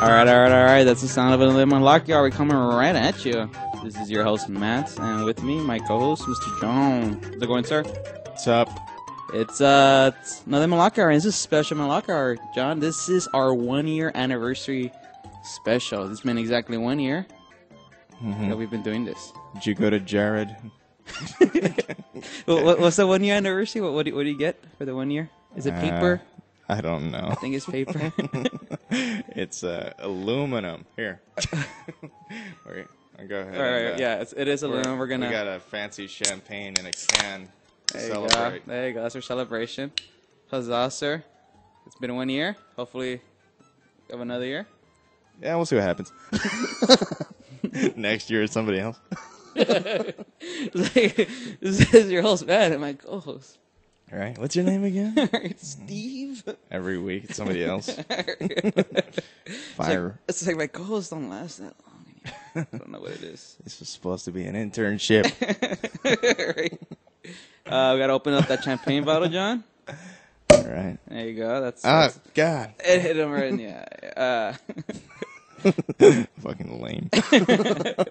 All right, all right, all right. That's the sound of a lemon locky. Are we're coming right at you? This is your host Matt, and with me, my co-host Mr. John. How's it going, sir? What's up? It's uh it's another Malarkey hour. This is special Malarkey hour, John. This is our one year anniversary special. It's been exactly one year that we've been doing this. Did you go to Jared? What, what- what's the one year anniversary? What, what, do, what do you get for the one year? Is it paper? Uh, I don't know. I think it's paper. it's uh, aluminum. Here. I'll go ahead. all right, and, uh, yeah, it's, it is aluminum. We're gonna. We got a fancy champagne in a can there you go. celebrate. There you go. That's our celebration. Huzzah, sir! It's been one year. Hopefully, have another year. Yeah, we'll see what happens. Next year, it's somebody else. Like, this is your host, man, and my co-host, right. What's your name again? Steve. Every week, it's somebody else. It's Fire. like, it's like my co-hosts don't last that long. anymore. I don't know what it is. This was supposed to be an internship. right? Uh, we gotta open up that champagne bottle, John. All right. There you go. That's, Ah, that's God. it. Hit him right in the eye. Fucking lame. Uh,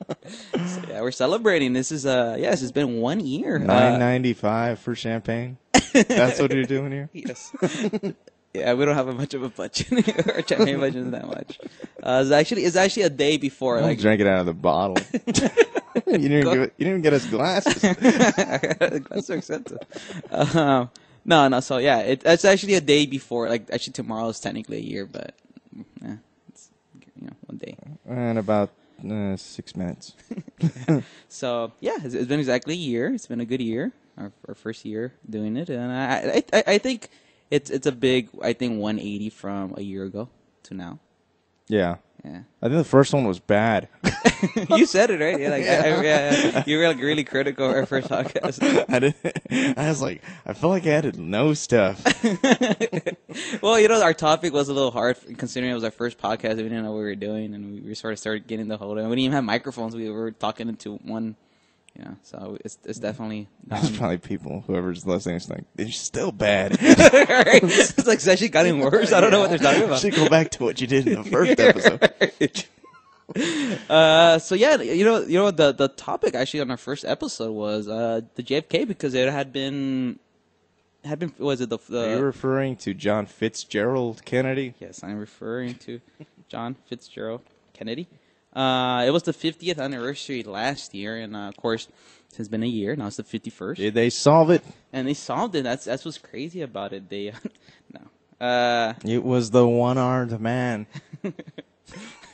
yeah, we're celebrating. This is uh, yes, it's been one year. Nine Uh, ninety five for champagne. That's what you're doing here. yes. yeah, we don't have a much of a budget. Our champagne budget is that much. Uh, it's actually it's actually a day before. I Like drank it out of the bottle. you didn't give it, you didn't get us glasses. That's so expensive. Um, no, no. So yeah, it, it's actually a day before. Like actually, tomorrow is technically a year, but yeah, it's you know one day. and about uh, six minutes. So yeah, it's, it's been exactly a year. It's been a good year. Our, our first year doing it, and I, I I think it's it's a big I think 180 from a year ago to now. Yeah. Yeah, I think the first one was bad. you said it right. Yeah, like I, I, yeah, you were like really critical of our first podcast. I didn't, I was like, I felt like I added no stuff. well, you know, our topic was a little hard considering it was our first podcast. We didn't know what we were doing, and we, we sort of started getting the whole. We didn't even have microphones. We were talking into one, you know. So it's it's definitely. That's probably people, whoever's listening, is like, it's still bad. Right? It's like it's actually gotten worse. I don't know what they're talking about. Should go back to what you did in the first episode. Uh, so yeah, you know, you know, the the topic actually on our first episode was uh the JFK because it had been had been was it the, Are you referring to John Fitzgerald Kennedy? yes I'm referring to John Fitzgerald Kennedy. Uh, it was the 50th anniversary last year, and uh, of course, it's been a year now. It's the 51st, Did they solve it? and they solved it. That's that's what's crazy about it. They no. Uh, It was the one-armed man.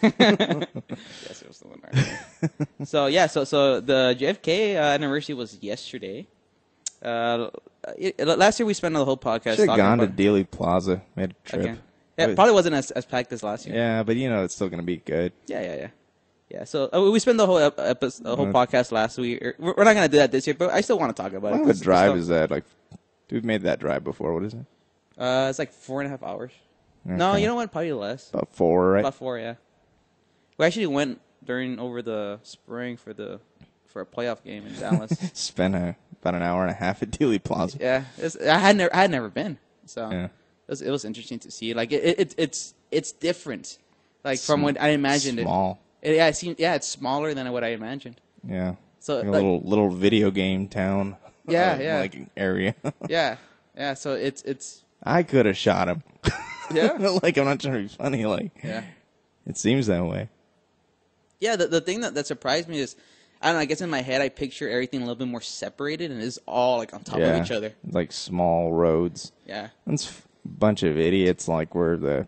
Yes, it was the one. right. so yeah, so so the JFK uh, anniversary was yesterday. Uh, it, last year we spent the whole podcast Should have gone to about. Dealey Plaza. Made a trip. Okay. Yeah, it probably wasn't as, as packed as last year. Yeah, but you know it's still gonna be good. yeah, yeah, yeah. Yeah, so uh, we spent the whole ep- episode, the whole Uh, podcast last week. Er, We're we're not gonna do that this year, but I still want to talk about What it. kind of 'cause drive it's is that? Like, we've made that drive before. What is it? Uh, it's like four and a half hours. No, Okay. you know what? Probably less. About four, right? About four, yeah. We actually went during over the spring for the for a playoff game in Dallas. Spent a, about an hour and a half at Dealey Plaza. Yeah, it's, I had never I had never been, so Yeah. it, was, it was interesting to see. Like it, it, it it's it's different, like from what I imagined Small. It. Yeah, it seemed, yeah, it's smaller than what I imagined. Yeah. So Like a like, little little video game town. Yeah, uh, yeah. Like area. yeah, yeah. So it's it's I could have shot him. Yeah? like I'm not trying to be funny. Like yeah it seems that way. yeah. The the thing that, that surprised me is. I don't know. I guess in my head, I picture everything a little bit more separated, and it's all like on top yeah. of each other. Like small roads. Yeah, It's a bunch of idiots. Like where the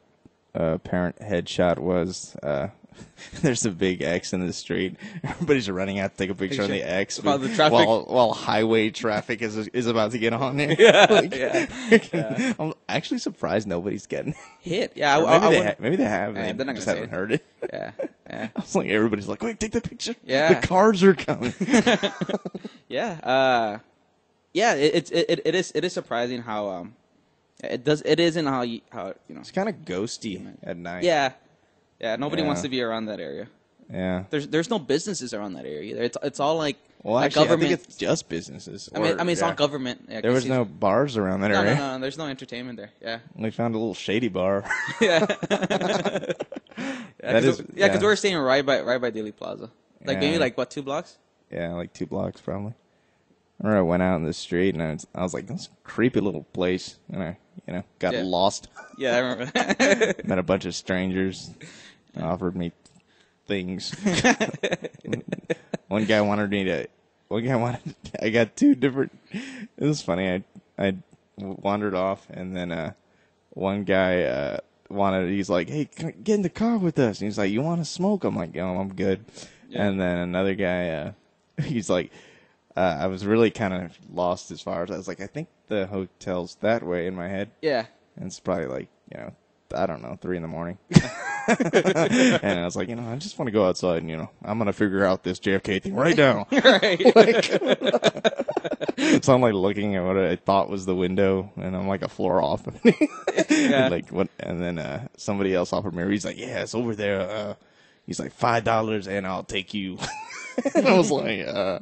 uh, parent headshot was. Uh, there's a big X in the street. Everybody's running out to take a picture on the X While the traffic- while, while highway traffic is is about to get on there. yeah. I'm actually surprised nobody's getting. Hit. Yeah, I, Or I, maybe, I they ha- maybe they have. Yeah, they they're not just haven't it. heard it. yeah, yeah. I was like, everybody's like, "Quick, take the picture! Yeah. the cars are coming." Yeah, uh, yeah. It, it's it, it, it is it is surprising how um it does it isn't how you how you know it's kind of ghosty at night. yeah yeah nobody Yeah. wants to be around that area. yeah. There's there's no businesses around that area either. It's it's all like Well, actually, government. I think it's just businesses. I mean, or- I mean, it's yeah. all government. Yeah, There was no bars around that no, no, area. no, no. There's no entertainment there. Yeah, We found a little shady bar. yeah, Yeah, That because is- yeah, 'cause yeah. we're staying right by right by Dealey Plaza. Like maybe like what two blocks? Yeah, like two blocks probably. I remember I went out in the street and I was, I was like, "This creepy little place," and I, you know, got lost. Yeah, I remember. Met a bunch of strangers, offered me things. one guy wanted me to. One guy wanted. I got two different. It was funny. I I wandered off, and then uh, one guy uh, wanted. He's like, "Hey, get in the car with us." And he's like, "You want to smoke?" I'm like, "Oh, I'm good." Yeah. And then another guy, uh, he's like, uh, "I was really kind of lost as far as I was like, I think the hotel's that way in my head." yeah. And it's probably like, you know, I don't know, three in the morning. and I was like, you know, I just want to go outside and, you know, I'm going to figure out this JFK thing right now. right. so I'm like looking at what I thought was the window and I'm like a floor off. Yeah. like what, and then, uh, somebody else offered me, he's like, yeah, it's over there. Uh, he's like, $5 and I'll take you. and I was like, uh,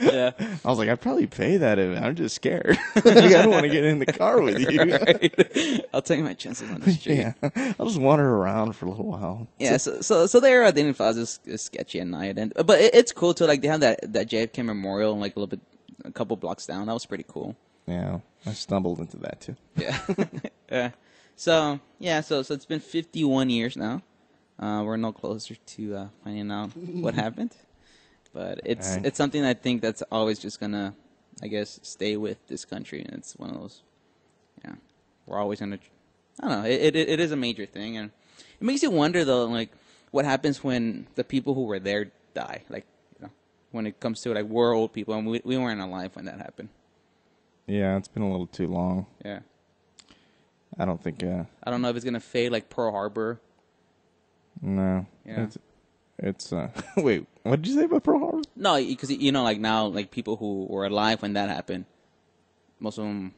yeah. I was like, I'd probably pay that. If, I'm just scared. like, I don't want to get in the car with you. right. I'll take my chances on the street. Yeah, I'll just wander around for a little while. Yeah, so so so there Dealey Plaza is, is sketchy at night, and but it, it's cool too. Like they have that that JFK Memorial, and like a little bit, a couple blocks down. That was pretty cool. Yeah, I stumbled into that too. Yeah, yeah. So yeah, so so it's been 51 years now. Uh, we're no closer to uh, finding out what happened, but it's Right. it's something I think that's always just gonna, I guess, stay with this country, and it's one of those. Yeah, we're always gonna. I don't know. It it, it is a major thing, and it makes you wonder though, like what happens when the people who were there die, like. You know, when it comes to like we're old people, and we we weren't alive when that happened. Yeah, it's been a little too long. Yeah, I don't think. Uh, I don't know if it's gonna fade like Pearl Harbor. no. Yeah. It's. it's uh, wait, what did you say about Pearl Harbor? No, because you know, like now, like people who were alive when that happened, most of them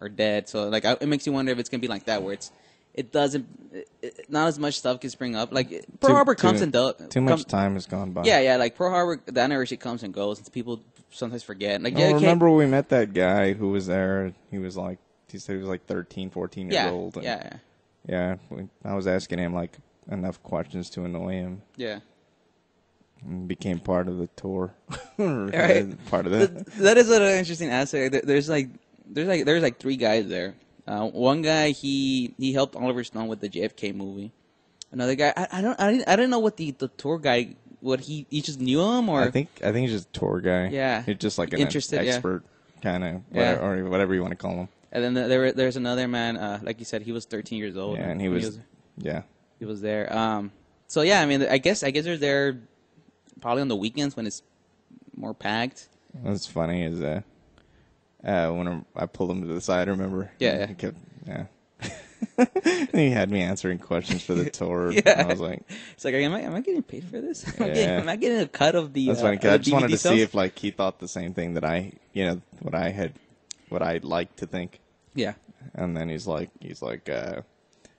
are dead. So like, I, it makes you wonder if it's gonna be like that, where it's it doesn't, it, it- not as much stuff gets spring up. Like Pearl Too- Harbor too- comes and does. Too much time has gone by. Yeah, yeah. Like Pearl Harbor, the anniversary comes and goes, and people sometimes forget. Like, Oh, yeah, remember when we met that guy who was there? He was like, he said he was like 13, 14 years yeah, old. and- yeah, Yeah. we- I was asking him like enough questions to annoy him. yeah. And became part of the tour. Right. Part of Th- that. that is an interesting aspect. There's like, there's like, there's like three guys there. Uh, one guy he he helped Oliver Stone with the JFK movie. Another guy, I, I don't, I didn't, I didn't know what the, the tour guy, what he, he just knew him or I think I think he's just a tour guy. Yeah. he's just like an Interested, yeah. expert kind of, Yeah. or whatever you want to call him. And then there, there's another man, uh, like you said, he was 13 years old. Yeah, and he when was, yeah, he was there. Um, so yeah, I mean, I guess, I guess they're there probably on the weekends when it's more packed. What's funny is uh, uh, when I'm- I pulled him to the side, I remember? Yeah, yeah. He kept, yeah. he had me answering questions for the tour. Yeah. and I was like, It's like, am I, am I getting paid for this? Am, I, getting, am I getting a cut of the? that's uh, funny. I just wanted DVD to see if like he thought the same thing that I, you know, what I had, what I'd like to think. Yeah. And then he's like, he's like, uh,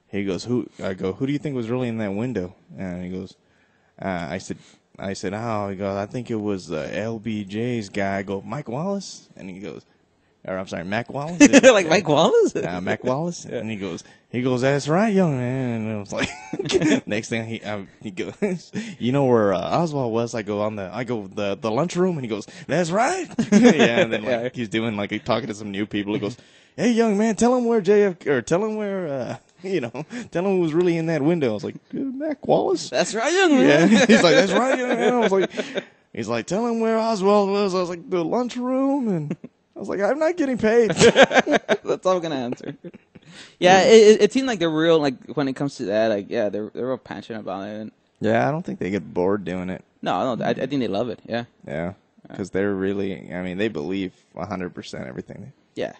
he goes, who? I go, who do you think was really in that window? And he goes, uh, I said, I said, oh, he goes, I think it was uh, LBJ's guy. I go, Mike Wallace, and he goes, or I'm sorry, Mac Wallace. like Mike Wallace. uh, Mac Wallace, and he goes, he goes, that's right, young man. And I was like, next thing he um, he goes, you know where uh, Oswald was? I go on the, I go the the lunchroom, and he goes, that's right. yeah, and then like Yeah. he's doing like he's talking to some new people. He goes, hey, young man, tell him where JF or tell him where, uh, you know, tell him who was really in that window. I was like, Mac Wallace. That's right, young Yeah, man. he's like, that's right, young man. I was like, he's like, tell him where Oswald was. I was like, the lunchroom, and I was like, I'm not getting paid. That's all I'm gonna answer. Yeah, it, it, seemed like they're real. Like when it comes to that, like yeah, they're they're real passionate about it. And, Yeah, I don't think they get bored doing it. no, no, I, I think they love it. Yeah, Yeah, because they're really. I mean, they believe 100 percent everything. yeah, yeah,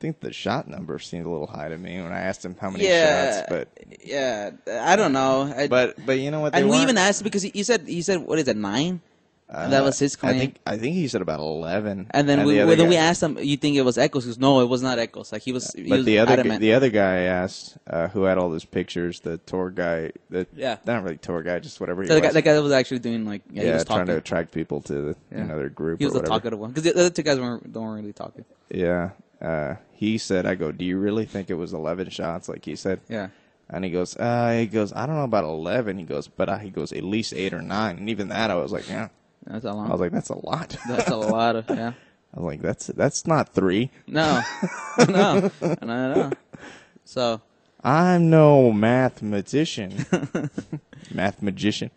think the shot number seemed a little high to me when I asked him how many yeah. shots, but yeah, I don't know. I, but but you know what? They and we weren't- even asked because he, he said he said what is it nine? uh, that was his claim. I think I think he said about 11. And then we the other then we asked him, you think it was Echoes? He goes, no, it was not Echoes. Like he was, he But was the other adamant. the other guy I asked uh, who had all those pictures, the tour guy, the Yeah. not really tour guy, just whatever he so the guy, was. the guy that was actually doing like yeah, he yeah, was trying to attract people to the, Yeah. you know group. he was the whatever. talkative one because the other two guys weren't don't really talking. Yeah. Uh, he said, I go, do you really think it was 11 shots? Like he said. Yeah, And he goes, uh, he goes, I don't know about eleven. He goes, but uh, he goes at least eight or nine. And even that, I was like, yeah. That's a lot. I was like, that's a lot. That's a lot of yeah. I was like, that's that's not three. No, no, no, no. So I'm no mathematician. Math magician.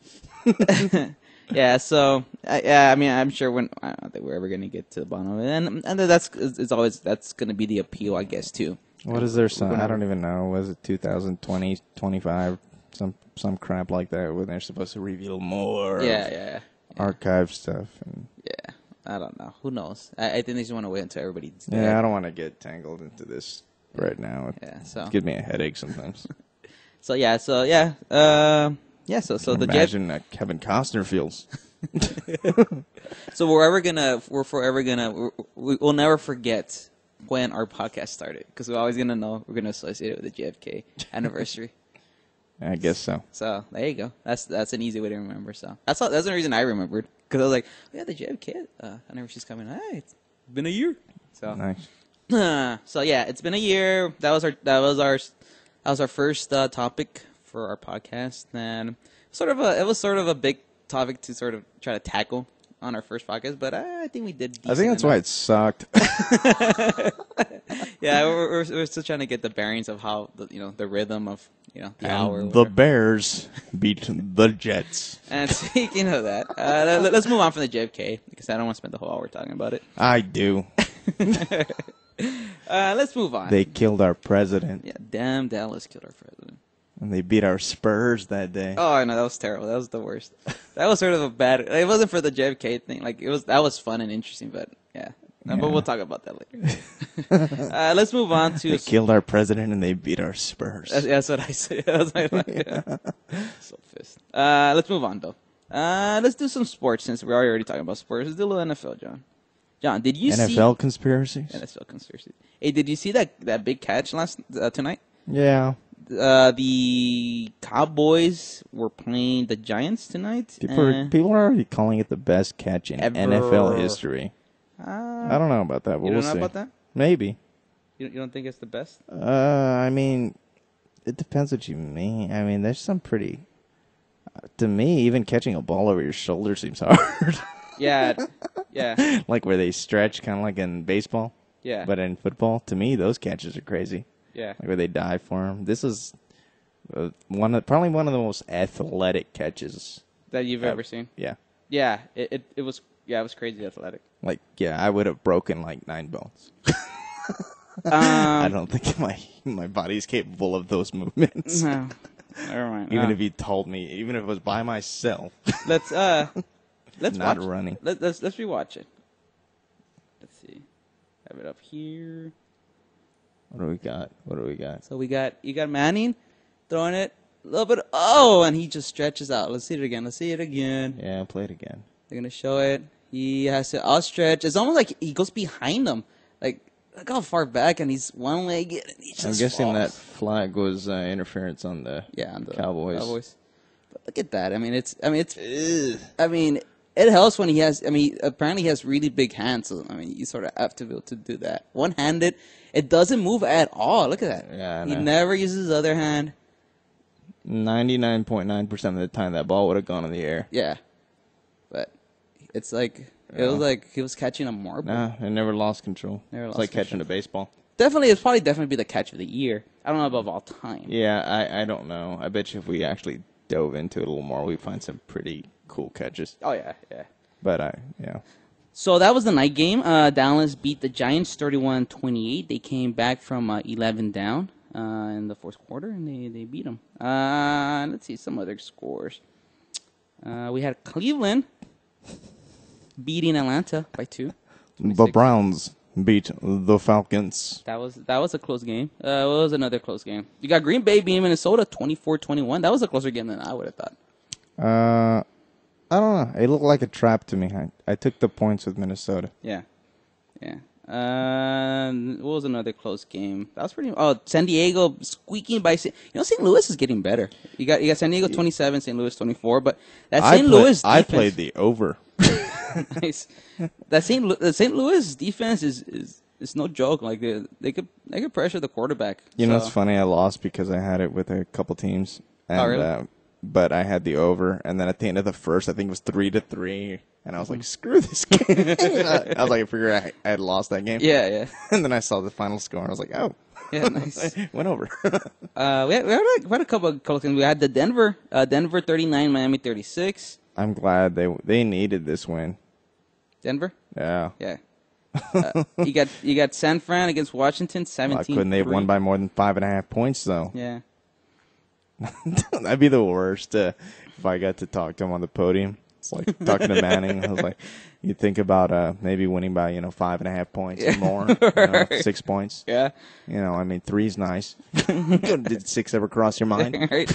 Yeah, so uh, yeah, I mean, I'm sure when I don't think we're ever gonna get to the bottom of it, and and that's it's always that's gonna be the appeal, I guess, too. What is their sign? I don't even know. Was it 2020, 25, some some crap like that when they're supposed to reveal more Yeah, of yeah, yeah. archive stuff? And yeah. I don't know. Who knows? I, I think they just want to wait until everybody's yeah, dead. I don't want to get tangled into this right now. It Yeah, so gives me a headache sometimes. so yeah, so yeah, uh, yeah. So so the Imagine that Kevin Costner feels. so we're ever gonna we're forever gonna we're, we- we'll never forget when our podcast started because we're always gonna know we're gonna associate it with the JFK anniversary. I guess so. So there you go. That's that's an easy way to remember. So that's all, that's the reason I remembered because I was like, oh, yeah, the JFK uh, anniversary's coming. Hey, it's been a year. So Nice. so yeah, it's been a year. That was our that was our that was our first uh, topic for our podcast, and sort of a it was sort of a big topic to sort of try to tackle on our first podcast, but I, think we did. I think that's why it sucked. Yeah, we're, we're we're still trying to get the bearings of how the you know the rhythm of you know the hour. the whatever. Bears beat the Jets. And speaking of that, uh, let, us move on from the JFK because I don't want to spend the whole hour talking about it. I do. Uh, let's move on. They killed our president, yeah, damn, Dallas killed our president. And they beat our Spurs that day. Oh, I know that was terrible. That was the worst. That was sort of a bad. It wasn't for the JFK thing. Like it was. That was fun and interesting, but yeah. No, But we'll talk about that later. uh, let's move on to. They killed our president, and they beat our Spurs. That's, that's what I said. I was like, so pissed. Uh, let's move on though. Uh, let's do some sports since we're already talking about sports. Let's do a little NFL, John. John, did you see NFL conspiracies? NFL conspiracy? Hey, did you see that that big catch last uh, tonight? Yeah. Uh, the Cowboys were playing the Giants tonight. People are, people are already calling it the best catch in Ever. NFL history. Uh, I don't know about that, but you we'll know see. about that? Maybe. You, you don't think it's the best? Uh, I mean, it depends what you mean. I mean, there's some pretty. Uh, to me, even catching a ball over your shoulder seems hard. Yeah, yeah, like where they stretch, kind of like in baseball. yeah. But in football, to me, those catches are crazy. Yeah, Like where they dive for him. This is uh, one of probably one of the most athletic catches. that you've ever seen. Yeah. Yeah, it, it it was yeah, it was crazy athletic. Like yeah, I would have broken like nine bones. Um, I don't think my my body's capable of those movements. No, never mind. Even Uh, if you told me, even if it was by myself, let's uh, let's not watch. running. Let, let's let's rewatch it. Let's see. Have it up here. What do we got? What do we got? So we got you got Manning throwing it a little bit. Oh, and he just stretches out. Let's see it again. Let's see it again. Yeah, play it again. They're gonna show it. He has to outstretch. It's almost like he goes behind them. Like look how far back, and he's one legged. And he just I'm guessing that flag was uh, interference on the yeah, on the Cowboys. Cowboys. But look at that. I mean, it's. I mean, it's. I mean, it helps when he has. I mean, apparently he has really big hands. So I mean, you sort of have to be able to do that. One handed, it doesn't move at all. Look at that. Yeah, he never uses his other hand. Ninety-nine point nine percent of the time, that ball would have gone in the air. Yeah, but it's like it was like he was catching a marble. Nah, it never lost control. Never lost. it's like catching control. a baseball. Definitely, it's probably definitely be the catch of the year. I don't know about all time. Yeah, I, I don't know. I bet you if we actually dove into it a little more, we'd find some pretty cool catches. Oh yeah, yeah. But I, yeah, So that was the night game. Uh, Dallas beat the Giants 31-28. They came back from uh, 11 down uh, in the fourth quarter, and they, they beat them. Uh, let's see some other scores. Uh, we had Cleveland beating Atlanta by two. the Browns beat the Falcons. That was that was a close game. Uh, what was another close game? You got Green Bay beating Minnesota 24-21. That was a closer game than I would have thought. Uh, I don't know. It looked like a trap to me. I, I took the points with Minnesota. Yeah, yeah. Uh, what was another close game? That was pretty. Oh, San Diego squeaking by. You know, St. Louis is getting better. You got you got San Diego twenty seven, St. Louis twenty four. But that I, St. play- Louis, I played the over. nice. That St. The St. Louis defense is is it's no joke. Like they, they could they could pressure the quarterback. You know, it's funny. I lost because I had it with a couple teams. And, Oh, really? Uh, but I had the over, and then at the end of the first, I think it was three to three, and I was like, "Screw this game!" I was like, "I figured I, I had lost that game." Yeah, yeah, And then I saw the final score, and I was like, "Oh, yeah. Nice. went over." Uh, we had, we had, a, we had a couple of couple things. We had the Denver, uh, Denver thirty nine, Miami thirty six. I'm glad they they needed this win. Denver, Yeah. yeah. Uh, you got you got San Fran against Washington, seventeen. couldn't they have won by more than five and a half points though? Yeah, That'd be the worst uh, if I got to talk to him on the podium. It's like talking to Manning. I was like, you think about uh, maybe winning by you know five and a half points or more, you know, six points. yeah. You know, I mean, three's nice. Did six ever cross your mind? right.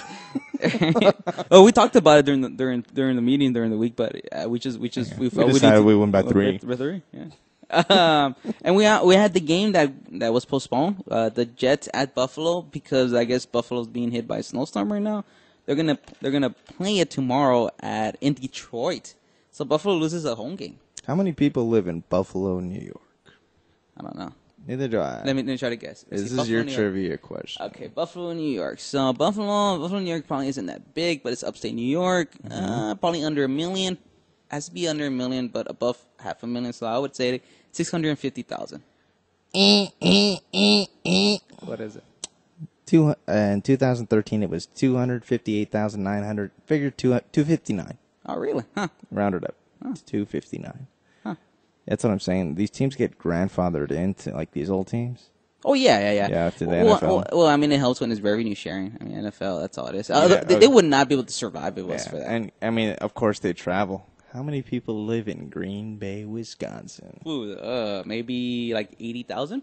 oh, we talked about it during the during during the meeting during the week, but uh, we just we just we, felt decided we win by three. By three, yeah. Um, and we had, we had the game that that was postponed. Uh, the Jets at Buffalo because I guess Buffalo's being hit by a snowstorm right now. They're gonna they're gonna play it tomorrow at in Detroit. So Buffalo loses a home game. How many people live in Buffalo, New York? I don't know. Neither do I. Let me, let me try to guess. This is Buffalo, your trivia question. Okay, Buffalo, New York. So Buffalo, Buffalo, New York probably isn't that big, but it's upstate New York. Uh, probably under a million. Has to be under a million, but above half a million. So I would say six hundred and fifty thousand. What is it? Two, uh, in 2013, it was 258,900. Figure two, 259. Oh, really? Huh? Rounded up. to 259. Huh. That's what I'm saying. These teams get grandfathered into, like these old teams. Oh yeah, yeah, yeah. Yeah, after the well, NFL. Well, well, I mean, it helps when it's revenue sharing. I mean, NFL. That's all it is. Uh, they, okay. they would not be able to survive if it was Yeah, for that. And, I mean, of course, they travel. How many people live in Green Bay, Wisconsin? Ooh, uh, maybe like eighty thousand.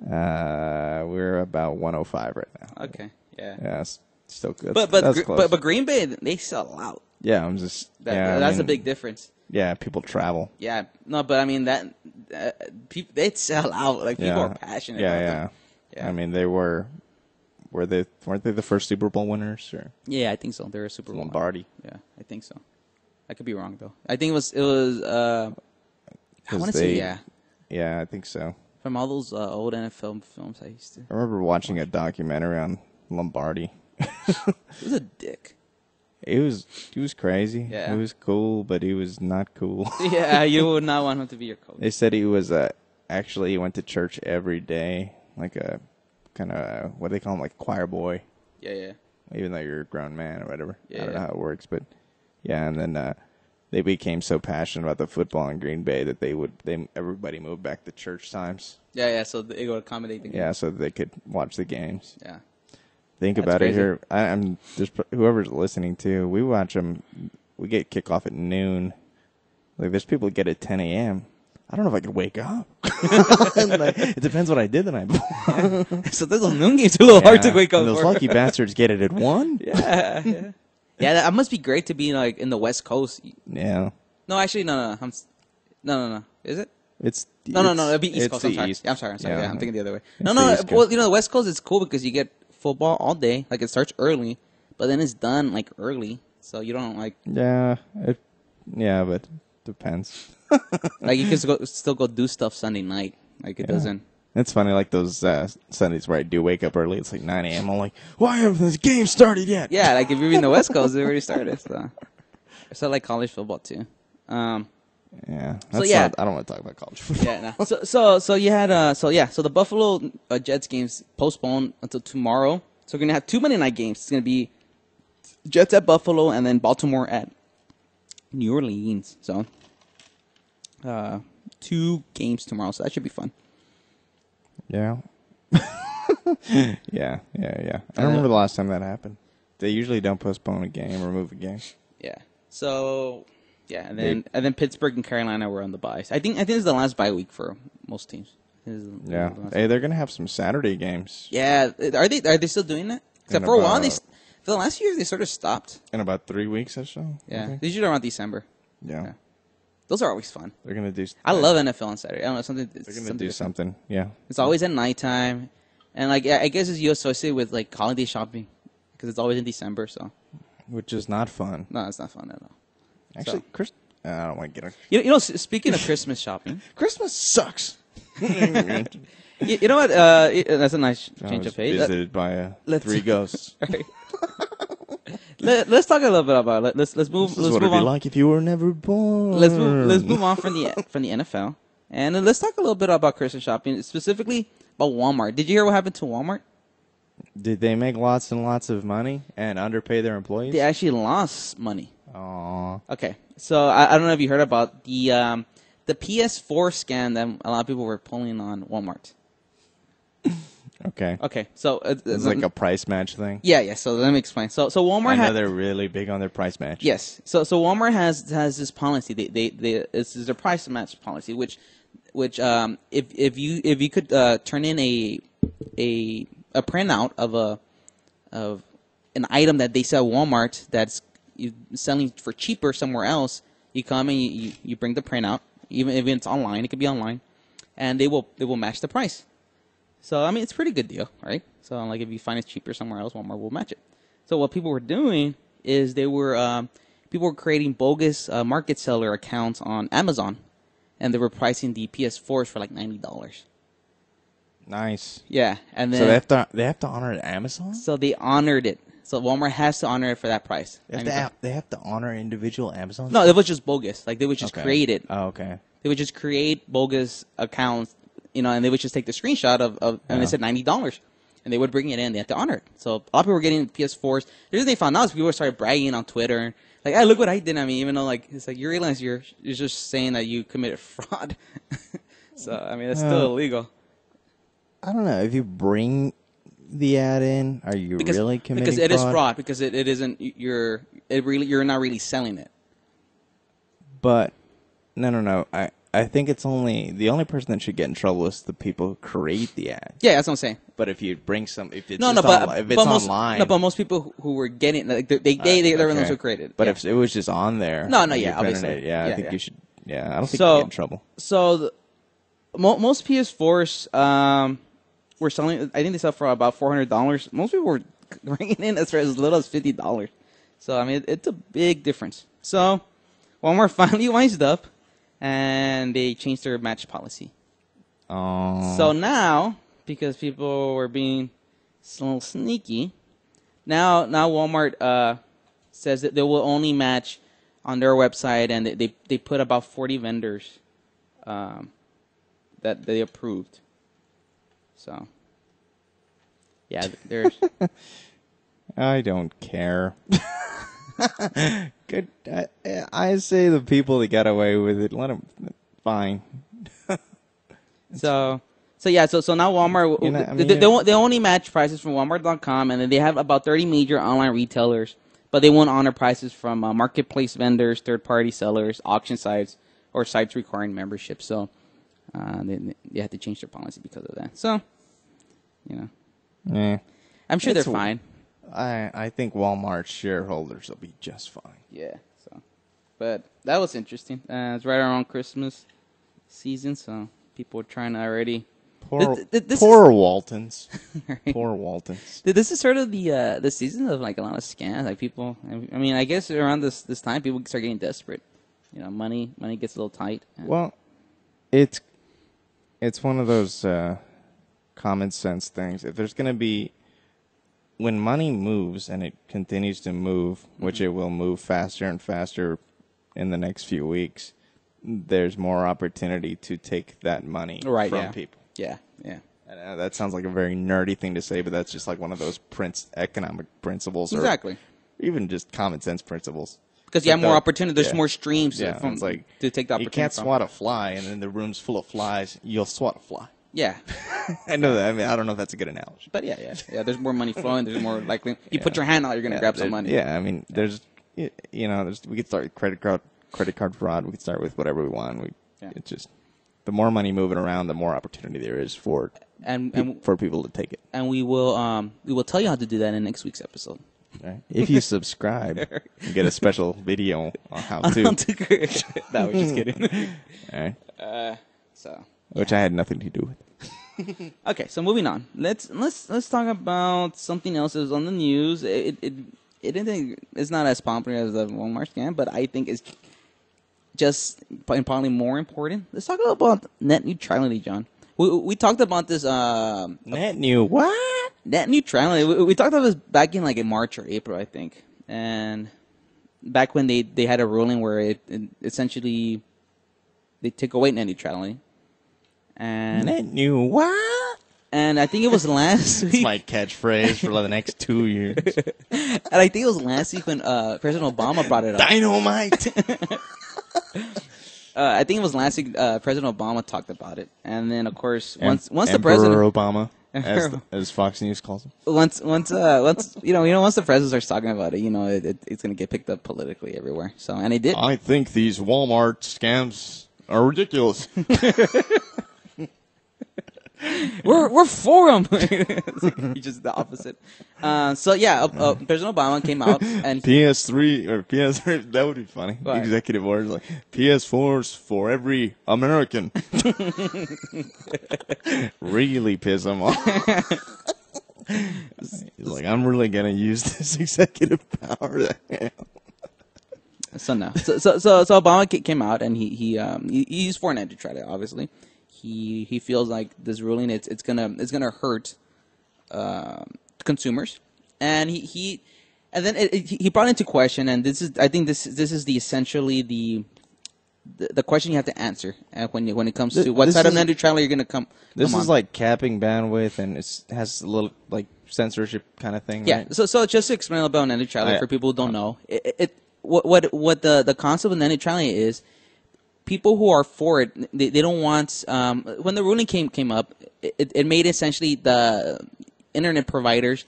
Uh, we're about 105 right now. Okay, yeah. Yeah, it's still good. But but Gr- but but Green Bay they sell out. yeah, I'm just. That, yeah, I that's a big difference. Yeah, people travel. Yeah, no, but I mean that uh, people they sell out. Like people yeah. are passionate. Yeah, about yeah. them. Yeah. I mean, they were. Were they weren't they the first Super Bowl winners? Or Yeah, I think so. They're a Super Bowl. Lombardi. Yeah, I think so. I could be wrong though. I think it was it was. Uh, I want to say yeah. Yeah, I think so. From all those uh, old NFL films I used to. I remember watching a documentary on Lombardi. He was a dick. It was he was crazy. Yeah. He was cool, but he was not cool. Yeah, you would not want him to be your coach. they said he was uh actually he went to church every day, like a kind of what do they call him, like choir boy. Yeah, yeah. even though you're a grown man or whatever. I don't yeah. know how it works, but yeah. And then uh, they became so passionate about the football in Green Bay that they would they everybody moved back to church times. Yeah, yeah. So they go accommodate the. Yeah, so they could watch the games. Yeah. Think That's about crazy. it here. I, I'm just whoever's listening to. We watch them. We get kickoff at noon. Like there's people that get at 10 a.m. I don't know if I could wake up. Like, it depends what I did the night before. so those noon games are a little hard to wake up and those for. lucky bastards get it at one. yeah, yeah. Yeah, that must be great to be like in the West Coast. Yeah, No, actually, no, no, no. I'm, s- no, no, no. Is it? it's No, no, no. It'd be East Coast. I'm sorry. Yeah, I'm sorry. I'm sorry. Yeah, I'm thinking the other way. No, the no. East Well, Coast. you know, the West Coast is cool because you get football all day. Like it starts early, but then it's done like early, so you don't like Yeah, it, yeah, but depends. like you can still go, still go do stuff Sunday night. Like it doesn't. It's funny, like those uh, Sundays where I do wake up early. It's like 9 a.m. I'm like, why haven't this game started yet? Yeah, like if you're in the West Coast, it already started. So it's not like college football too. Um, yeah. So, yeah. not- I don't want to talk about college football. yeah. No. So so so you had uh so yeah so the Buffalo uh, Jets games postponed until tomorrow. So we're gonna have two Monday night games. It's gonna be Jets at Buffalo and then Baltimore at New Orleans. So uh two games tomorrow. So that should be fun. Yeah. yeah, yeah, yeah. I don't remember the last time that happened. They usually don't postpone a game or move a game. Yeah. So yeah, and then and then Pittsburgh and Carolina were on the bye. I think I think this is the last bye week for most teams. This is- this Yeah. the last- Hey, they're gonna have some Saturday games Yeah, are they are they still doing that? Except In for a while, they about- for the last few years they sort of stopped. in about three weeks or so. I Yeah, think. they usually around December. yeah. Yeah. Those are always fun. They're gonna do. I love NFL on Saturday. I don't know something. They're gonna something do different. something. Yeah. It's always at nighttime, and like I guess it's you associate with like holiday shopping because it's always in December. So Which is not fun. no, it's not fun at all. Actually, So- Chris. I don't want to get. You know, you know speaking of Christmas shopping, Christmas sucks. you, you know what? Uh, it- that's a nice change of pace. Uh, visited by uh, let's- three ghosts. Let, us talk a little bit about it. Let's let's move. This is let's what move it'd be on. like if you were never born. Let's move. Let's move on from the from the NFL, and let's talk a little bit about Christmas shopping, specifically about Walmart. Did you hear what happened to Walmart? Did they make lots and lots of money and underpay their employees? They actually lost money. Aw. Okay, so I, I don't know if you heard about the um, the PS4 scam that a lot of people were pulling on Walmart. Okay. Okay, so uh, It's like a price match thing. yeah, yeah. So let me explain. So so Walmart I know had they're really big on their price match. Yes. So so Walmart has has this policy. They they, they this is their price match policy, which which um if if you if you could uh, turn in a a a printout of a of an item that they sell at Walmart that's selling for cheaper somewhere else, you come and you, you, you bring the printout, even if it's online, it could be online, and they will they will match the price. So I mean, it's a pretty good deal, right? So like if you find it cheaper somewhere else, Walmart will match it. So what people were doing is they were um, people were creating bogus uh, market seller accounts on Amazon, and they were pricing the PS4s for like ninety dollars. Nice. Yeah, and then So they have to they have to honor it Amazon. so they honored it. So Walmart has to honor it for that price. They have, to, have- they have to honor individual Amazon. no, it was just bogus. Like they would just Okay. create it. Oh, okay. They would just create bogus accounts, you know, and they would just take the screenshot of, of and Yeah. it said ninety dollars, and they would bring it in. They had to honor it. So a lot of people were getting PS4s. The reason they found out is people started bragging on Twitter, like, "Hey, look what I did." I mean, even though like it's like you realize you're you're just saying that you committed fraud. so I mean, it's still Uh, illegal I don't know if you bring the ad in. Are you because really committing because it is fraud? fraud because it, it isn't you're it really you're not really selling it. But no, no, no. I I think it's only the only person that should get in trouble is the people who create the ad. Yeah, that's what I'm saying. But if you bring some, if it's No, no, but, onli- if it's but most, online, no, but most people who- were getting like they they, they, they, they were the ones who created. But yeah. if it was just on there, No, no, yeah, obviously. it, yeah, Yeah, I think yeah. you should. Yeah, I don't think So- you get in trouble. So, the, mo- most PS4s um, were selling. I think they sell for about four hundred dollars. Most people were bringing in as for as little as fifty dollars. So I mean, it, it's a big difference. So Walmart finally wised up, and they changed their match policy. Oh, So now, because people were being a little sneaky, now now Walmart uh, says that they will only match on their website, and they they, they put about forty vendors um, that they approved. So, yeah, there's I don't care. Good. I, I say the people that got away with it, let them. Fine. so. So yeah, so so now Walmart You know, I they, mean, they, they, won't- they only match prices from Walmart.com, and then they have about thirty major online retailers, but they won't honor prices from uh, marketplace vendors, third-party sellers, auction sites, or sites requiring membership. So uh, they they have to change their policy because of that. So you know, Yeah. I'm sure It's they're fine. I I think Walmart shareholders will be just fine. Yeah. So, but that was interesting. Uh, it's right around Christmas season, so people are trying to already. Poor, Th- th- this poor Waltons. Poor Waltons. This is sort of the uh, the season of like a lot of scams. Like people, I mean, I guess around this this time, people start getting desperate. You know, money money gets a little tight. Well, it's it's one of those uh, common sense things. If there's going to be when money moves and it continues to move, which Mm-hmm. it will move faster and faster in the next few weeks, there's more opportunity to take that money Right, from yeah. people. yeah, yeah, And, uh, that sounds like a very nerdy thing to say, but that's just like one of those prince economic principles, or exactly. even just common sense principles. Because you Like have more the- opportunity. There's yeah. more streams Yeah, from, it's like to take the opportunity. you can't from. swat a fly, and then the room's full of flies. You'll swat a fly. Yeah, I know that. I mean, I don't know if that's a good analogy. but yeah, yeah, yeah. There's more money flowing. There's more likely. You put your hand out, you're gonna Yeah, grab some money. Yeah, I mean, there's, you know, there's, we could start with credit card, credit card fraud. We could start with whatever we want. We, Yeah. it's just the more money moving around, the more opportunity there is for and peop- and for people to take it. and we will um we will tell you how to do that in next week's episode. Right? If you subscribe, you get a special video on how to. no, we're just kidding. all right? uh, so Which I had nothing to do with. Okay, so moving on. Let's let's let's talk about something else that was on the news. It it it it's not as popular as the Walmart scam, but I think it's just probably more important. Let's talk about net neutrality, John. We we talked about this um Net new what? net neutrality. We, we talked about this back in like in March or April, I think, and back when they they had a ruling where it, it essentially they took away net neutrality, and Net new what? and I think it was last It's week. my catchphrase for like the next two years. And I think it was last week when uh, President Obama brought it up. Dynamite. Uh, I think it was last week. Uh, President Obama talked about it, and then of course once once the president Obama, as, the- as Fox News calls him. once once uh once you know you know once the president starts talking about it, you know it, it, it's gonna get picked up politically everywhere. So and it did. I think these Walmart scams are ridiculous. we're we're for him. it's like, just the opposite. Uh, so yeah, uh, uh, President Obama came out and PS3 or PS3 that would be funny. What? Executive orders like PS4s for every American. really piss him off. He's like, I'm really gonna use this executive power. so no. So so so, so Obama came out and he he um he, he's for net neutrality. Obviously, he he feels like this ruling it's it's gonna it's gonna hurt um, consumers, and he he and then it, it, he brought into question, and this is I think this this is the essentially the the, the question you have to answer uh, when you, when it comes Th- to what side of net neutrality you're gonna come. This come is on. like capping bandwidth and it has a little like censorship kind of thing. Yeah. right? So, so just to explain about net neutrality I- for people who don't know, it, it what what what the the concept of net neutrality is. People who are for it, they, they don't want. Um, when the ruling came came up, it, it made essentially the internet providers.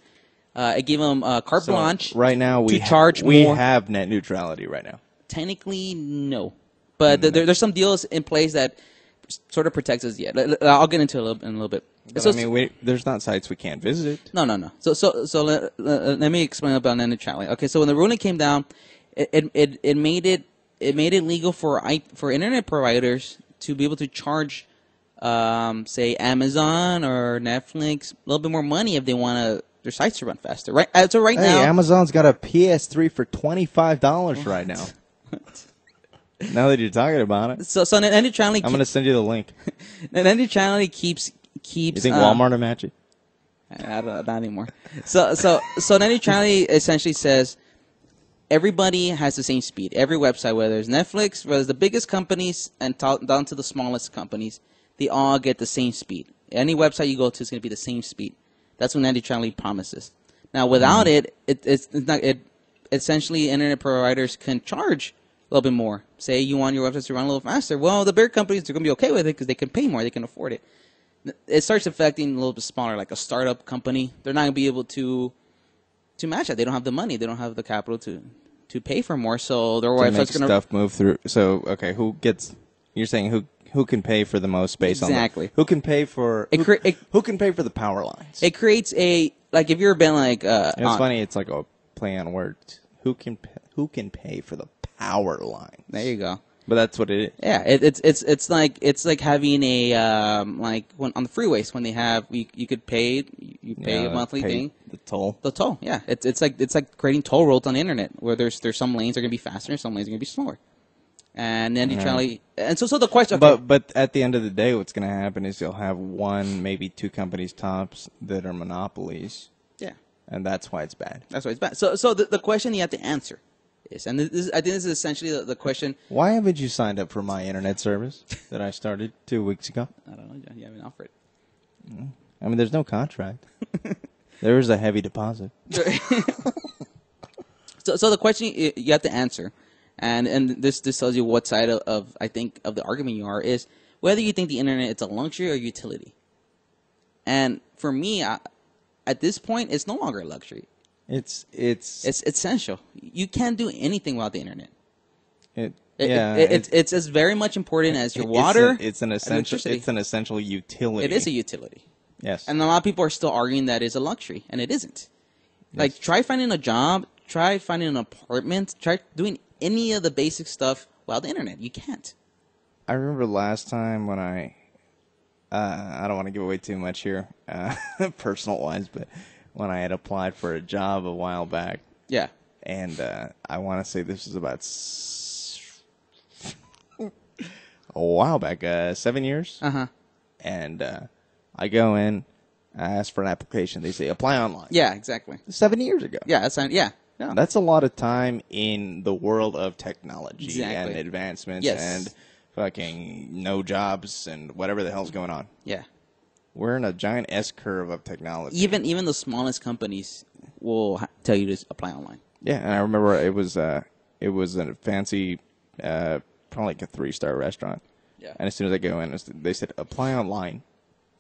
Uh, it gave them uh, carte So, blanche. right now we to ha- charge we more. have net neutrality right now. Technically, no, but th- there, there's some deals in place that sort of protects us yet. I'll get into it a little, in a little bit. But So- I mean, we, there's not sites we can't visit. No, no, no. So, so, so let, let, let me explain about net neutrality. Okay, so when the ruling came down, it, it, it made it it made it legal for I, for internet providers to be able to charge, um, say Amazon or Netflix a little bit more money if they want to their sites to run faster. Right. Uh, so right Hey, now, Amazon's got a PS3 for twenty five dollars right now. now that you're talking about it, so so net neutrality. I'm gonna send you the link. net neutrality keeps keeps. You think um, Walmart will match it? I don't not anymore. So so so net neutrality essentially says everybody has the same speed. Every website, whether it's Netflix, whether it's the biggest companies and to- down to the smallest companies, they all get the same speed. Any website you go to is going to be the same speed. That's what net neutrality promises. Now, without mm. it, it it's, it's not. It essentially internet providers can charge a little bit more. Say you want your website to run a little faster. Well, the bigger companies are going to be okay with it because they can pay more. They can afford it it starts affecting a little bit smaller, like a startup company. They're not gonna be able to to match that. They don't have the money. They don't have the capital to to pay for more. So their To make website's gonna stuff move through. So okay, who gets? You're saying who who can pay for the most space on Exactly. who can pay for It who, cre- it- who can pay for the power lines? it creates a like if you're been like uh, it's on- funny. It's like a play on words. Who can who can pay for the power lines? There you go. But that's what it is. Yeah, it, it's it's it's like it's like having a um, like when on the freeways when they have you, you could pay you you pay Yeah, a monthly pay thing The toll. the toll. Yeah, it's it's like it's like creating toll roads on the internet where there's there's some lanes are gonna be faster and some lanes are gonna be slower. And then neutrality, and so so the question. okay, But but at the end of the day, what's going to happen is you'll have one, maybe two companies tops that are monopolies, yeah, and that's why it's bad. That's why it's bad. So, so the, the question you have to answer is, and is- I think this is essentially the, the question. Why haven't you signed up for my internet service that I started two weeks ago? I don't know. John, You haven't offered. Mm-hmm. I mean, there's no contract. there is a heavy deposit. So, so the question you, you have to answer, and and this this tells you what side of, of I think of the argument you are is whether you think the internet is a luxury or utility. And for me, I, at this point, it's no longer a luxury. It's it's It's essential. You can't do anything without the internet. it, It, yeah. it, it's it's as very much important as your it's water. It's an, essential. It's an essential utility. It is a utility. yes. And a lot of people are still arguing that it's a luxury, and it isn't. Like, try finding a job, try finding an apartment, try doing any of the basic stuff without the internet. You can't. I remember last time when I, uh, I don't want to give away too much here, uh, personal wise, but when I had applied for a job a while back, Yeah. and uh, I want to say this was about s- a while back, uh, seven years, Uh huh. and uh, I go in, I ask for an application. They say apply online. Yeah, exactly. seven years ago. Yeah, that's yeah. No. That's a lot of time in the world of technology Exactly. and advancements Yes. and fucking no jobs and whatever the hell's going on. yeah. We're in a giant S curve of technology. Even even the smallest companies will tell you to apply online. Yeah, and I remember it was uh, it was a fancy, uh, probably like a three star restaurant. Yeah. And as soon as I go in, they said apply online.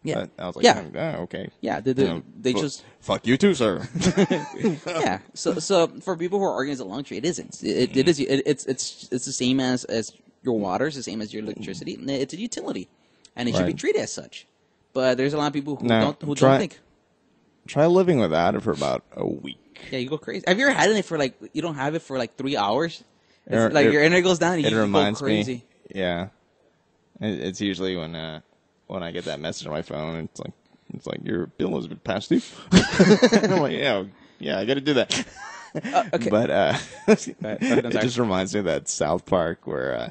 Yeah. Uh, I was like, yeah. oh, okay. Yeah. They, they, You know, they fu- just fuck you too, sir. yeah. So so for people who are arguing as a luxury, it isn't. It, it, it is. It, it's it's it's the same as as your water. It's the same as your electricity. It's a utility, and it should be treated as such. But there's a lot of people who Now, don't who try- don't think. Try living without it for about a week. Yeah, you go crazy. Have you ever had it for like you don't have it for like three hours? It's It- like it- your internet goes down and you, it reminds go crazy. me. Yeah, it, it's usually when uh, when I get that message on my phone. It's like it's like your bill has been passed due. I'm like, yeah, yeah, I got to do that. Uh, okay. But uh, it sorry. just reminds me of that South Park where uh,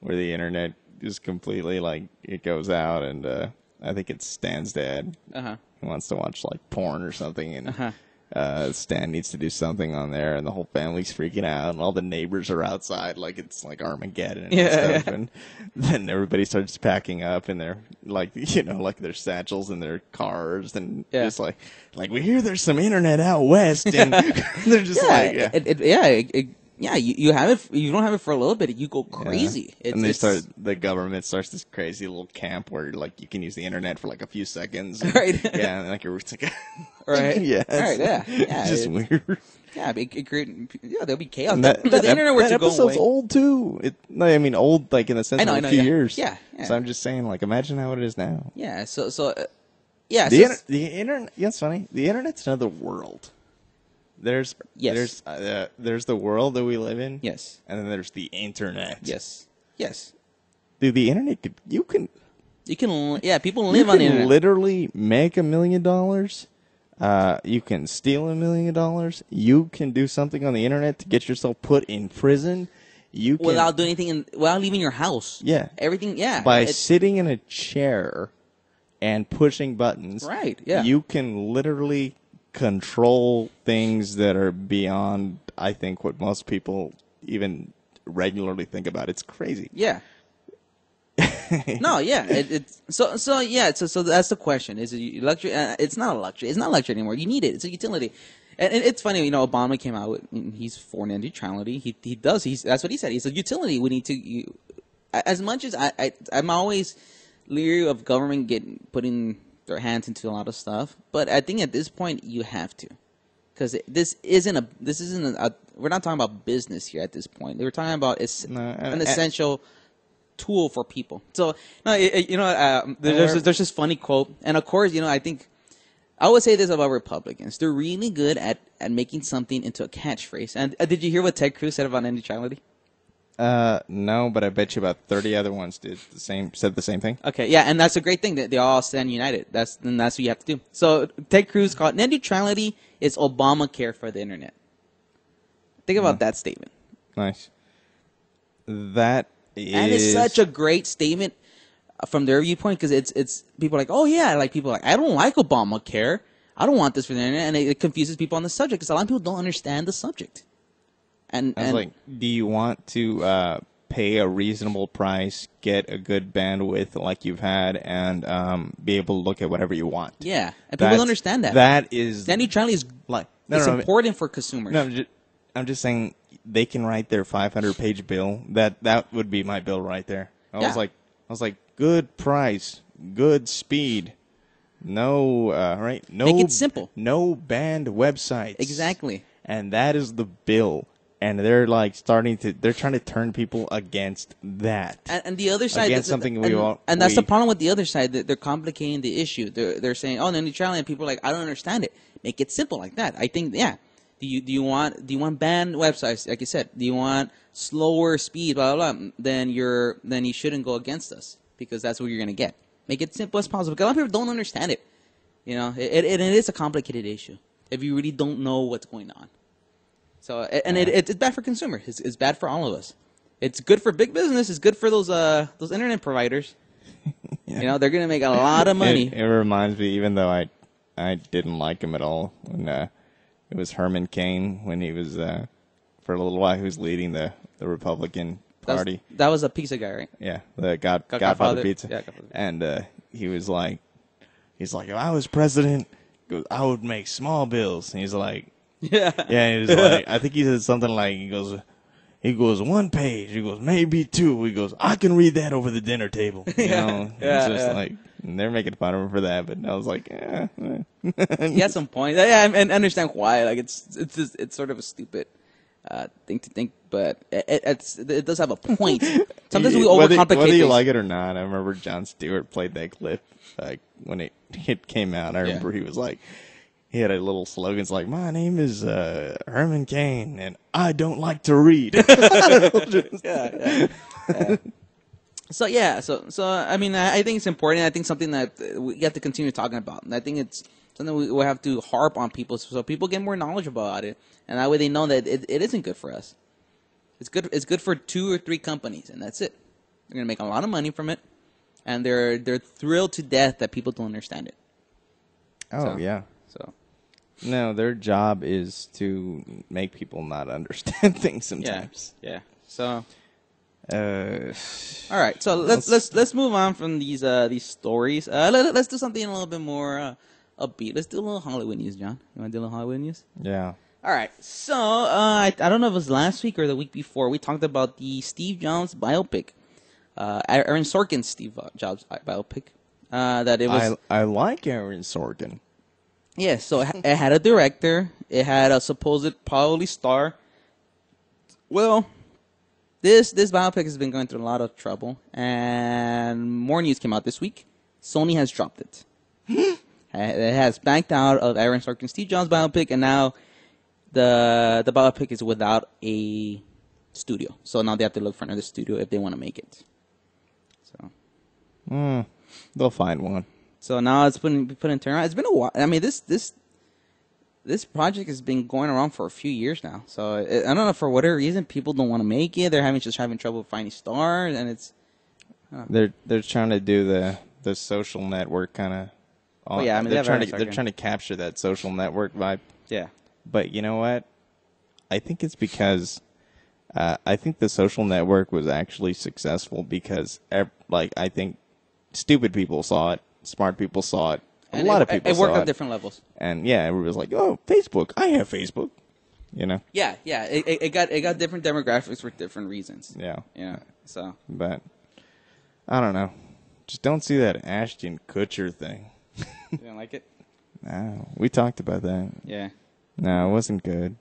where the internet just completely like it goes out, and uh, I think it's Stan's dad. uh huh. He wants to watch like porn or something, and Uh-huh. uh, Stan needs to do something on there, and the whole family's freaking out, and all the neighbors are outside like it's like Armageddon and Yeah, stuff, yeah. and then everybody starts packing up and they're like you know like their satchels and their cars, and Yeah. just like like we hear there's some internet out west, and they're just Yeah, like yeah. it, it, yeah, it, it- yeah. You, you have it. You don't have it for a little bit. You go Yeah. crazy. It's, and they it's- start the government starts this crazy little camp where like you can use the internet for like a few seconds. Right. Yeah, and like it's like Right. yeah. Right, yeah. Yeah, It's just weird. Yeah, it, it create, yeah, there'll be chaos. And That, that, the internet that go episode's old too. It, no, I mean old like in the sense know, of a know, few yeah. years. Yeah, yeah. So I'm just saying, like, imagine how it is now. Yeah. So so uh, yeah. The so inter- the internet. Yeah, it's funny. The internet's another world. There's Yes. there's uh, there's the world that we live in. yes. And then there's the internet. Yes. Yes. Dude, the internet could you can You can. Yeah. People live on the internet. literally make a million dollars. Uh, you can steal a million dollars. You can do something on the internet to get yourself put in prison. You can without doing anything, in, without leaving your house. Yeah. Everything. Yeah. by It- sitting in a chair and pushing buttons. Right, yeah. You can literally control things that are beyond, I think, what most people even regularly think about. It's crazy. Yeah. no, yeah, it, it's so so yeah. So so that's the question: is it luxury? Uh, it's not a luxury. It's not luxury anymore. You need it. It's a utility. And, and it's funny, you know. Obama came out. With, he's for net neutrality. He he does. He's that's what he said. He's a utility. We need to. You, as much as I, I I'm always leery of government getting putting their hands into a lot of stuff, but I think at this point you have to because this isn't a this isn't a, we're not talking about business here at this point. We're talking about it's No, an essential tool for people. So no, it, you know, uh, there's we're- there's this funny quote, and of course, you know, I think I would say this about Republicans: they're really good at at making something into a catchphrase. And uh, did you hear what Ted Cruz said about net neutrality? Uh, no, but I bet you about thirty other ones did the same. Said the same thing. Okay, yeah, and that's a great thing that they all stand united. That's and that's what you have to do. So Ted Cruz called net neutrality is Obamacare for the internet. Think about that statement. Nice. That is, and it's such a great statement uh, from their viewpoint because it's it's people are like oh yeah like people like I don't like Obamacare I don't want this for the internet and it, it confuses people on the subject because a lot of people don't understand the subject and I was and like, do you want to uh, pay a reasonable price, get a good bandwidth like you've had, and um, be able to look at whatever you want? yeah and people That's- understand that That is net neutrality is like no, it's no, no, important for consumers no. I'm just, I'm just saying they can write their 500 page bill. That that would be my bill right there. I Yeah. was like, I was like, good price, good speed. No, uh, right? No, Make it simple. No banned websites. Exactly. and that is the bill. And they're like starting to, they're trying to turn people against that. and, and the other side Against th- something and, we all- and that's the problem with the other side that they're complicating the issue. They're they're saying oh net neutrality and people are like I don't understand it. Make it simple like that. I think yeah. Do you do you want do you want banned websites? Like you said do you want slower speed blah blah blah then you're then you shouldn't go against us because that's what you're gonna get. Make it simple as possible 'Cause a lot of people don't understand it. You know it, it, it is a complicated issue if you really don't know what's going on so and it, it's bad for consumers. It's, it's bad for all of us. It's good for big business. It's good for those uh those internet providers. You know, they're gonna make a lot of money. It, it reminds me, even though I I didn't like him at all when uh, it was Herman Cain when he was uh, for a little while he was leading the the Republican That was- Party. that was a pizza guy, right? Yeah, the God, God- Godfather, Godfather? Pizza. Yeah, Godfather. And uh, he was like, he's like, if I was president, I would make small bills. And he's like, Yeah. yeah, he was like, I think he said something like, he goes, he goes one page. He goes maybe two. He goes, I can read that over the dinner table. You know, Yeah, it's just yeah. like they're making fun of him for that. But I was like, eh, eh. he had some points. Yeah, and and understand why. Like it's it's just, it's sort of a stupid uh, thing to think, but it, it, it's it does have a point. Sometimes we whether, overcomplicate whether you things. like it or not. I remember Jon Stewart played that clip like when it it came out. I Yeah. remember he was like. He had a little slogan. It's like, my name is uh, Herman Cain, and I don't like to read. yeah, yeah. Yeah. So yeah, so so I mean, I, I think it's important. I think something that we have to continue talking about. And I think it's something we, we have to harp on people so people get more knowledgeable about it, and that way they know that it, it isn't good for us. It's good. It's good for two or three companies, and that's it. They're gonna make a lot of money from it, and they're they're thrilled to death that people don't understand it. oh So- yeah, So no, their job is to make people not understand things sometimes. yeah. yeah. So Uh, All right, so let's let's let's move on from these uh these stories. Uh, let, us do something a little bit more uh, upbeat. Let's do a little Hollywood news, John. You want to do a little Hollywood news? yeah. All right. So uh, I, I don't know if it was last week or the week before. We talked about the Steve Jobs biopic, uh, Aaron Sorkin's Steve Jobs biopic. Uh, that it was I I like Aaron Sorkin. Yeah. So it, it had a director. It had a supposed probably star. Well, this this biopic has been going through a lot of trouble, and more news came out this week. Sony has dropped it. it has backed out of Aaron Sorkin's Steve Jobs biopic, and now the the biopic is without a studio. So now they have to look for another studio if they want to make it. So Hmm. They'll find one. So now it's been put in turnaround. It's been a while. I mean this this this project has been going around for a few years now. So it, I don't know for whatever reason people don't want to make it. They're having just having trouble finding stars, and it's They're they're trying to do the the social network kind of. Oh, yeah, I mean, they they're trying to they're trying to capture that social network vibe. yeah. But you know what? I think it's because uh, I think the social network was actually successful because ev- like I think stupid people saw it, smart people saw it, a And lot it, of people saw it worked on it, different levels. and yeah, everybody was like, "Oh, Facebook! I have Facebook," you know? Yeah, yeah. It, it, got it got different demographics for different reasons. Yeah, Yeah. So but I don't know. Just don't see that Ashton Kutcher thing. you don't like it? No, we talked about that. Yeah. No, it wasn't good.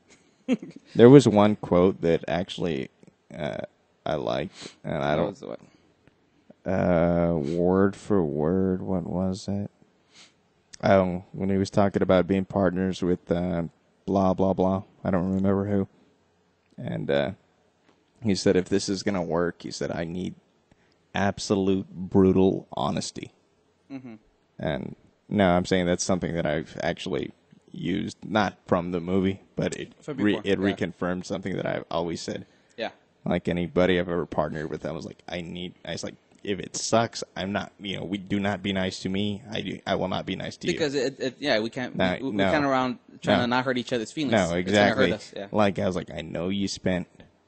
there was one quote that actually uh, I liked, and I don't? Uh, word for word. What was it? Oh, when he was talking about being partners with uh, blah blah blah. I don't remember who. And uh, he said, if this is gonna work, he said, I need absolute brutal honesty. Mm-hmm. And no, I'm saying that's something that I've actually used, not from the movie, but it re- it yeah. reconfirmed something that I've always said. Yeah. Like anybody I've ever partnered with, I was like, I need. I was like, if it sucks, I'm not. You know, we do not be nice to me. I do. I will not be nice to you Because it, it yeah we can't No, we, we no. of around trying No. to not hurt each other's feelings. No, It's exactly. hurt us, Yeah. Like I was like, I know you spent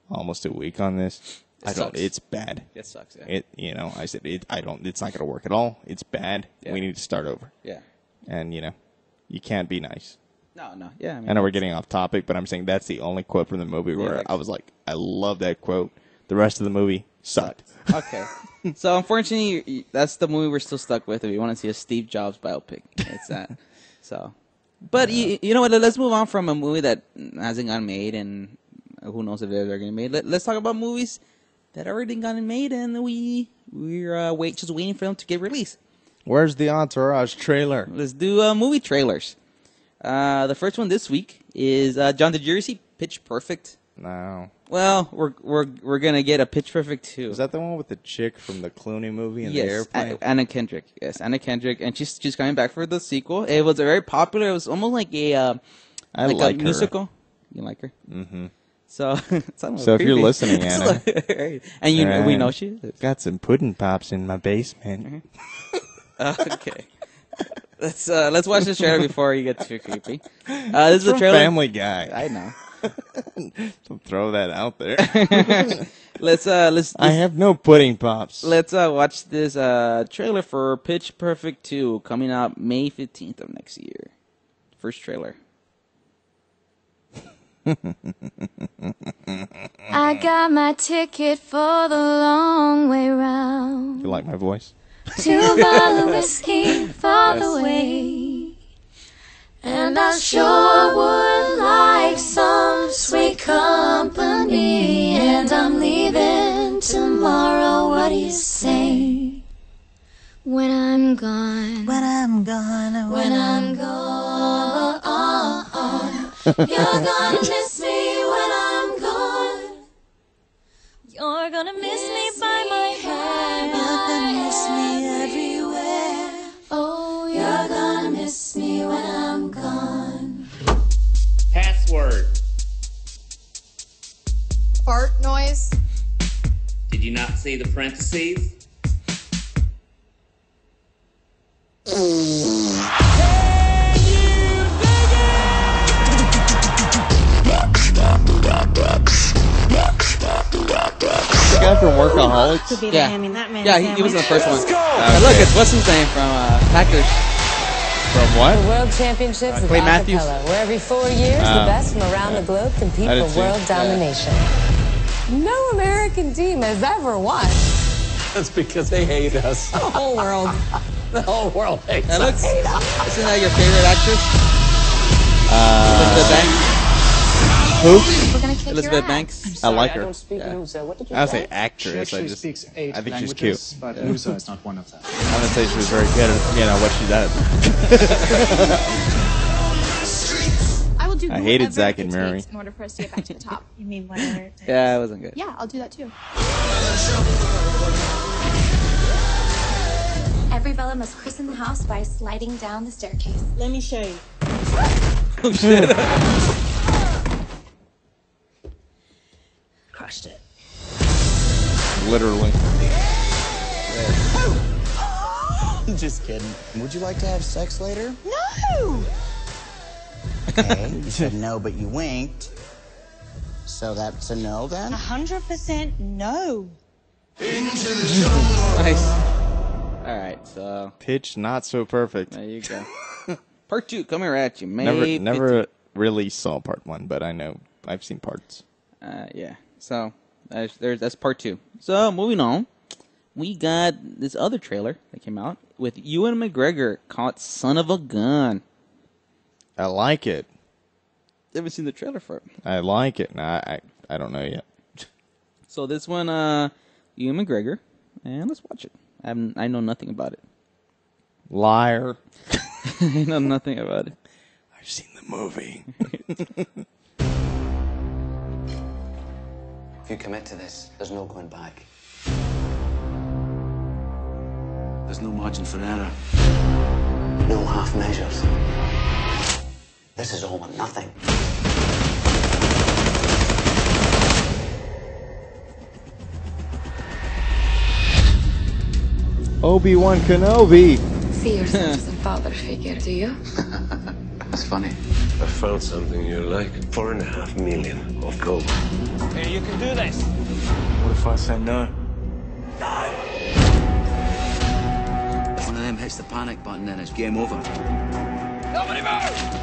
almost a week on this. It I don't. sucks. It's bad. It sucks. Yeah. It. You know, I said it. I don't. It's not going to work at all. It's bad. Yeah. We need to start over. yeah. And you know, you can't be nice. No, no. Yeah. I, mean, I know we're getting off topic, but I'm saying that's the only quote from the movie where like- I was like, I love that quote. The rest of the movie sucked. okay. so unfortunately, that's the movie we're still stuck with. If you want to see a Steve Jobs biopic, it's that. so, but you, you know what? Let's move on from a movie that hasn't gotten made, and who knows if they're getting made. Let, let's talk about movies that already gotten made, and we we're uh, wait just waiting for them to get released. Where's the Entourage trailer? Let's do uh, movie trailers. Uh, the first one this week is uh, John. Did you see Pitch Perfect? No. Well, we're we're we're gonna get a Pitch Perfect too. Is that the one with the chick from the Clooney movie in the yes, airplane? A- Anna Kendrick. Yes, Anna Kendrick, and she's she's coming back for the sequel. It was a very popular. It was almost like a uh, I like, like a her. musical. You like her? mm-hmm. So, it's So if you're listening, Anna. like- and you know, we know she is. Got some pudding pops in my basement. okay. Let's uh, let's watch the trailer before you get too creepy. Uh, this is the trailer. Family Guy. I know. Don't throw that out there. Let's uh let's I have no pudding pops. let's uh watch this uh trailer for Pitch Perfect 2 coming out May 15th of next year. First trailer. I got my ticket for the long way round. You like my voice? Two bottle whiskey for the way. And I sure would like some sweet company. And I'm leaving tomorrow. What do you say? When I'm gone. When I'm gone, When I'm gone. You're gonna miss Fart noise. Did you not see the parentheses? The guy from Workaholics? Be Yeah. the Hammy that man. Yeah, he, he was in the first one. Okay. And look, it's what's his name from uh, Packers. From what? World Championships of Clay Matthews. Acapella, where every four years Oh. the best from around the globe compete for world domination. No American team has ever won. That's because they hate us. The whole world. The whole world hates And look, us. isn't that your favorite actress? Uh, Elizabeth Banks. Who? We're gonna kick Elizabeth your ass. Banks. I like her. I don't speak Yeah. Nusa. What did you I would say? say actress. I just, speaks eight I think she's cute. but Nusa is not one of them. I'm gonna say she was very good at, you know, what she does. I do. I hated whatever Zack and Miri. In order for us to get back to the top. You mean whatever. it takes. Yeah, it wasn't good. Yeah, I'll do that too. Every Bella must christen the house by sliding down the staircase. Let me show you. Oh shit. Crushed it. Literally. Just kidding. Would you like to have sex later? No! Okay, you said no, but you winked. So that's a no then? 100% no. nice. All right, so Pitch not so perfect. there you go. Part two coming right at you. May Never, 15th. never really saw part one, but I know I've seen parts. Uh, yeah. So that's, there's that's part two. So moving on, we got this other trailer that came out with Ewan McGregor called "Son of a Gun." I like it. Haven't seen the trailer for it. I like it. Nah, I, I don't know yet. So this one, uh, Ewan McGregor, and let's watch it. I haven't, I know nothing about it. Liar. I know nothing about it. I've seen the movie. If you commit to this, there's no going back. There's no margin for error. No half measures. This is all or nothing. Obi Wan Kenobi. See yourself as a father figure, do you? That's funny. I found something you like. Four and a half million of gold. Hey, you can do this. What if I say no? If one of them hits the panic button, then it's game over. It's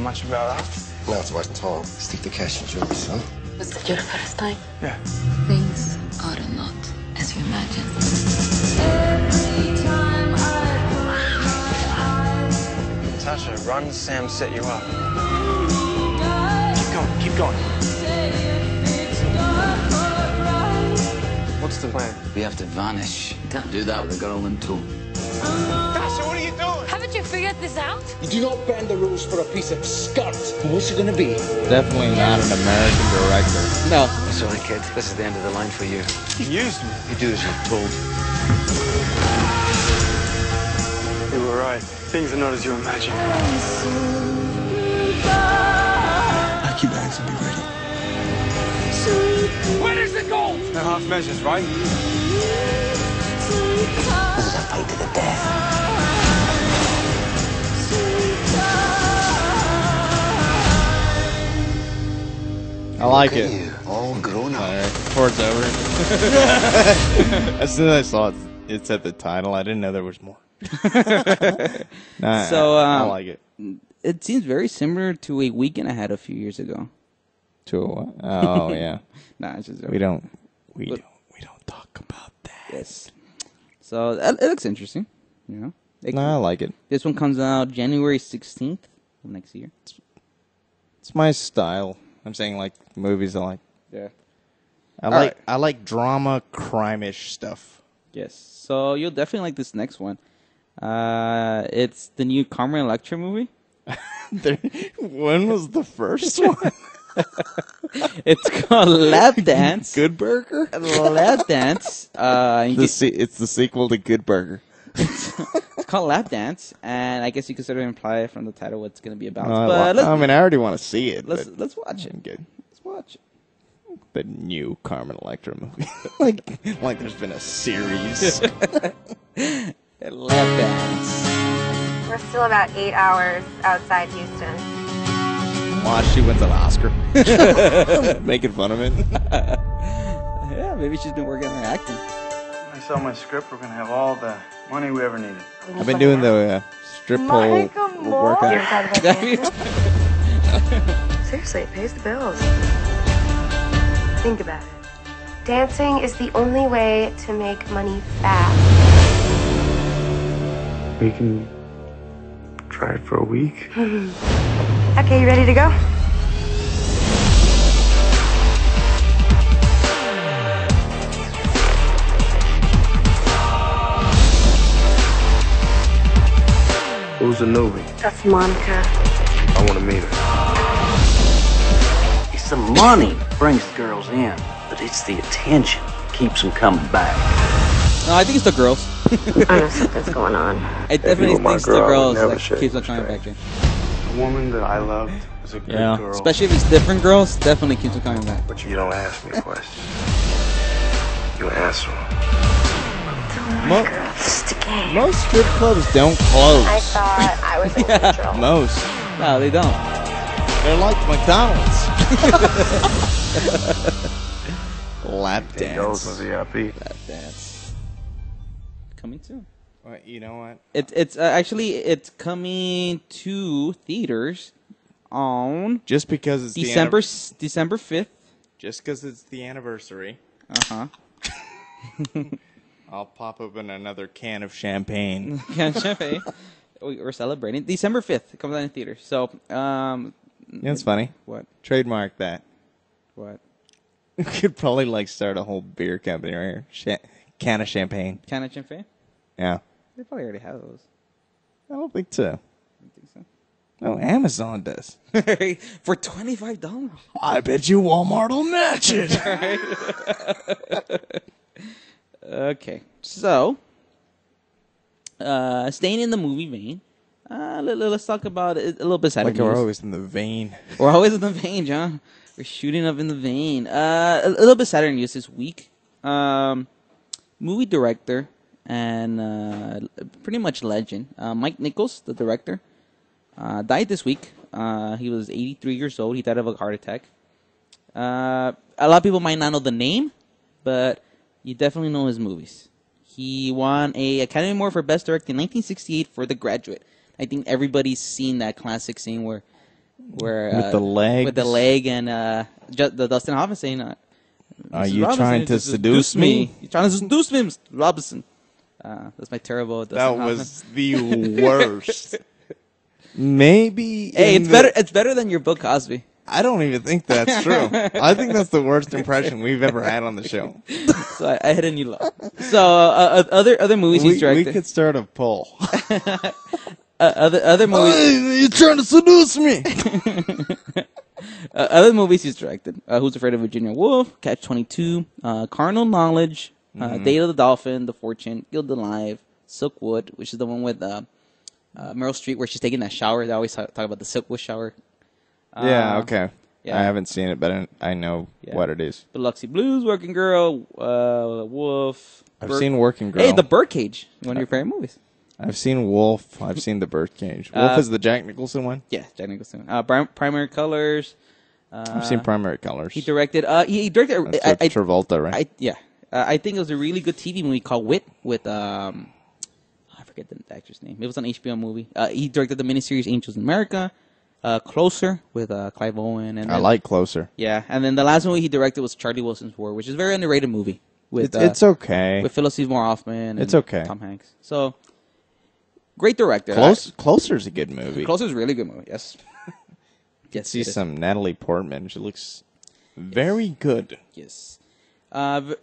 rich. Much about that? Now it's my time. Stick the cash in jewelry, son. Was it your first time? Yeah. Things are not as you imagine. Tasha, run. Sam set you up. Keep going. Keep going. What's the plan? We have to vanish. Can't do that with a girl in tow. Tasha, what are you doing? Figured this out? You do not bend the rules for a piece of skirt. What's it gonna be? Definitely not an American director. No. Sorry, kid. This is the end of the line for you. You used me. You do as you're told. You were right. Things are not as you imagine. Pack your bags and be ready. Where is the gold? No half measures, right? This is a fight to the death. I like it. you, all grown up. Alright, before it's over. as soon as I saw it, it said the title. I didn't know there was more. Nah, So, I, I um, like it. It seems very similar to a weekend I had a few years ago. To a what? Oh yeah. Nah, it's just we don't. We But- don't. We don't talk about that. Yes. So it, it looks interesting. You know. It- No, I like it. This one comes out January sixteenth of next year. It's my style. I'm saying like movies. I like. Yeah. I All like. right. I like drama, crime-ish stuff. Yes. So you'll definitely like this next one. Uh, it's the new Carmen Electra movie. There, when was the first one? It's called Lap Dance. Good Burger. Lap Dance. Uh, The se- it's the sequel to Good Burger. It's called Lap Dance, and I guess you could sort of imply from the title what it's going to be about. No, I, but li- I mean, I already want to see it. let's let's watch it. Good. Let's watch it. The new Carmen Electra movie. like, like there's been a series. Lap Dance. We're still about eight hours outside Houston. Watch, she wins an Oscar. Making fun of it. Yeah, maybe she's been working on her acting. When I sell my script, we're gonna have all the money we ever needed. I've been doing the uh, strip pole workout. Seriously, it pays the bills. Think about it. Dancing is the only way to make money fast. We can try it for a week. Okay, you ready to go? Who's the newbie? That's Monica. I want to meet her. It's the money brings the girls in, but it's the attention that keeps them coming back. No, I think it's the girls. I don't know something's going on. I definitely were think it's the girl, I girls never that share keeps you on coming back in. A woman that I loved was a good Yeah. girl. Especially if it's different girls, definitely keeps on coming back. But you don't ask me questions. You answer 'em. Mo- Just a game. most strip clubs don't close. I thought I was in control. Most. No, they don't. They're like McDonald's. Lap It goes dance. with VIP. Lap Dance. Coming soon. Well, you know what? It, it's uh, actually it's coming to theaters on Just because it's December the s- December fifth. just because it's the anniversary, Uh huh. I'll pop open another can of champagne. Can champagne. We- We're celebrating December fifth. It comes out in theaters. So um, Yeah, it's funny. what Trademark that. what We could probably like start a whole beer company right here. Cha- can of champagne. can of champagne? Yeah. They probably already have those. I don't think so. I think so. No, Amazon does. For twenty five dollars. I bet you Walmart will match it. Okay, so uh, staying in the movie vein, uh, let, us talk about it a little bit Saturday like we're always in the vein. We're always in the vein, John. We're shooting up in the vein. Uh, a, a little bit Saturday news this week. Um, movie director and uh, pretty much legend, uh, Mike Nichols, the director, uh, died this week. Uh, he was 83 years old. He died of a heart attack. Uh, a lot of people might not know the name, but you definitely know his movies. He won a Academy Award for Best Director in 1968 for The Graduate. I think everybody's seen that classic scene where, where With uh, the leg, with the leg, and uh, ju- the Dustin Hoffman saying, uh, Are you Robinson, trying to seduce me?" You're trying to seduce me, Mr. Robinson? Uh, that's my terrible. Dustin That Hoffman. was the worst. Maybe. Hey, it's the- better. It's better than your Bill Cosby. I don't even think that's true. I think that's the worst impression we've ever had on the show. So I, I hit a new low. So uh, uh, other other movies we, he's directed. we could start a poll. uh, other other movies. You're trying to seduce me. Uh, other movies he's directed: uh, Who's Afraid of Virginia Woolf, Catch Twenty Two, uh, Carnal Knowledge. Day of the Dolphin, The Fortune, Gilda Live, Silkwood, which is the one with uh, uh, Meryl Streep where she's taking that shower. They always talk, talk about the Silkwood shower. Yeah, Uh, okay. yeah. I haven't seen it, but I, know Yeah. what it is. Biloxi Blues, Working Girl, uh, Wolf. I've seen Working Girl. Hey. The Birdcage, one of your favorite movies. I've seen Wolf. I've seen The Birdcage. Wolf Uh, is the Jack Nicholson one. Yeah, Jack Nicholson. Uh, Prim- Primary Colors. Uh, I've seen Primary Colors. He directed. Uh, he, he directed. I, I, Travolta, right? I, yeah, uh, I think it was a really good TV movie called Wit with um, I forget the actor's name. It was an HBO movie. Uh, he directed the miniseries Angels in America, uh, Closer with uh, Clive Owen, and I then- like Closer. Yeah, and then the last movie he directed was Charlie Wilson's War, which is a very underrated movie. With It's- uh, it's okay. with Philip Seymour Hoffman. And It's okay. Tom Hanks. So great director. Close, Closer's a good movie. Closer's a really good movie. Yes. Yes, see some Natalie Portman. She looks very good. Yes. Uh,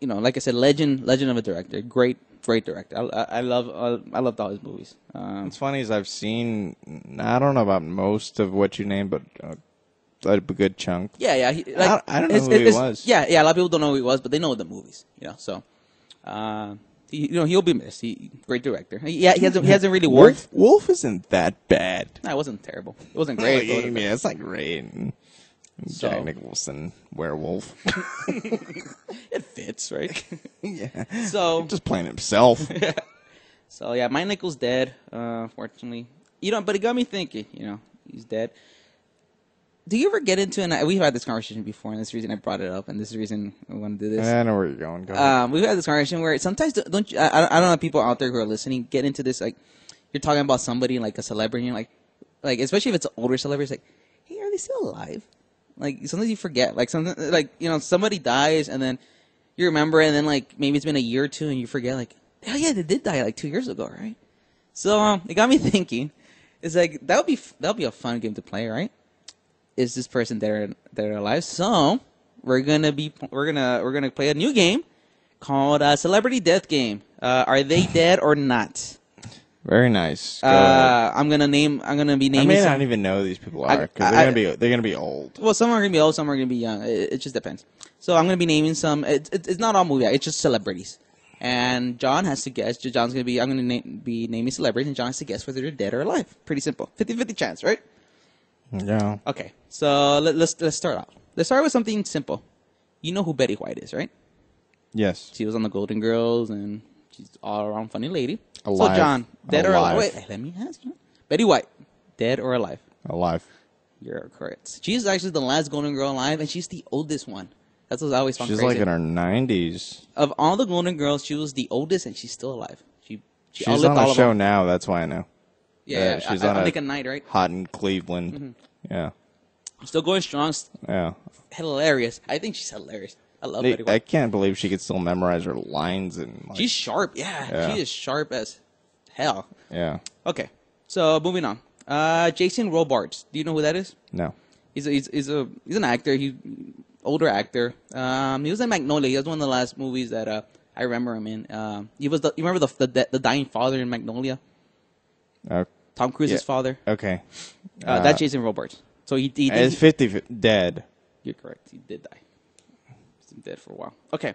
you know, like I said, legend, legend of a director. Great, great director. I, I, I love, uh, I loved all his movies. Um, What's funny is I've seen. I don't know about most of what you named, but uh, a good chunk. yeah, yeah. He, I like, don't- I don't know who he was. Yeah, yeah. A lot of people don't know who he was, but they know the movies. You know, so. Uh, he, you know, he'll be missed. He, great director. He, yeah, he hasn't, he hasn't really worked. Wolf, Wolf isn't that bad. No, it wasn't terrible. It wasn't great. wasn't yeah, it's not great. So- Jack Nicholson, werewolf. it fits, right? yeah. So just playing himself. Yeah. So yeah, Mike Nichols dead. Uh, fortunately, you know, but it got me thinking. You know, he's dead. Do you ever get into and we've had this conversation before, and this is the reason I brought it up, and this is the reason I want to do this. I know where you're going. Go. Um, we've had this conversation where sometimes don't- don't you, I, I don't know people out there who are listening get into this like you're talking about somebody like a celebrity, and you're like like especially if it's an older celebrity, it's like, hey, are they still alive? Like sometimes you forget, like something like you know somebody dies and then you remember, and then like maybe it's been a year or two, and you forget like, oh yeah, they did die like two years ago, right? So um, it got me thinking. It's like that would be that would be a fun game to play, right? Is this person there they're alive? So we're gonna be we're gonna we're gonna play a new game called uh, Celebrity Death Game. Uh, are they dead or not? Very nice. Go. Uh, I'm gonna name. I'm gonna be naming I naming. may some- not even know who these people I- are because they're gonna be they're gonna be old. Well, some are gonna be old, some are gonna be young. It, it just depends. So I'm gonna be naming some. It, it, it's not all movie. It's just celebrities. And John has to guess. John's gonna be. I'm gonna na- be naming celebrities, and John has to guess whether they're dead or alive. Pretty simple. 50-50 chance, right? Yeah. Okay. So let, let's let's start off. Let's start with something simple. You know who Betty White is, right? Yes. She was on the Golden Girls, and she's all around funny lady. Alive. So John, dead or Alive. alive? Wait, let me ask you. Betty White, dead or alive? Alive. You're correct. She's actually the last Golden Girl alive, and she's the oldest one. That's what I always found She's crazy. like in her nineties. of all the Golden Girls, she was the oldest, and she's still alive. She, she She's on a show now. That's why I know. Yeah, yeah, she's I- on I- a Nick at Night, right? Hot in Cleveland. Mhm. Yeah. Still going strong. Yeah. Hilarious. I think she's hilarious. I love Betty I, White. I can't believe she could still memorize her lines and. Like, she's sharp. Yeah, Yeah. she is sharp as hell. yeah. Okay, so moving on. Uh, Jason Robards. Do you know who that is? No. He's a, he's, he's a he's an actor. He's older actor. Um, he was in Magnolia. He was one of the last movies that uh, I remember him in. Um, he was the you remember the the, the dying father in Magnolia. Uh, Tom Cruise's yeah. father. Okay. Uh, that's Jason Robards. So he, he, It's he- fifty fi- dead. You're correct. He did die. Dead for a while. Okay.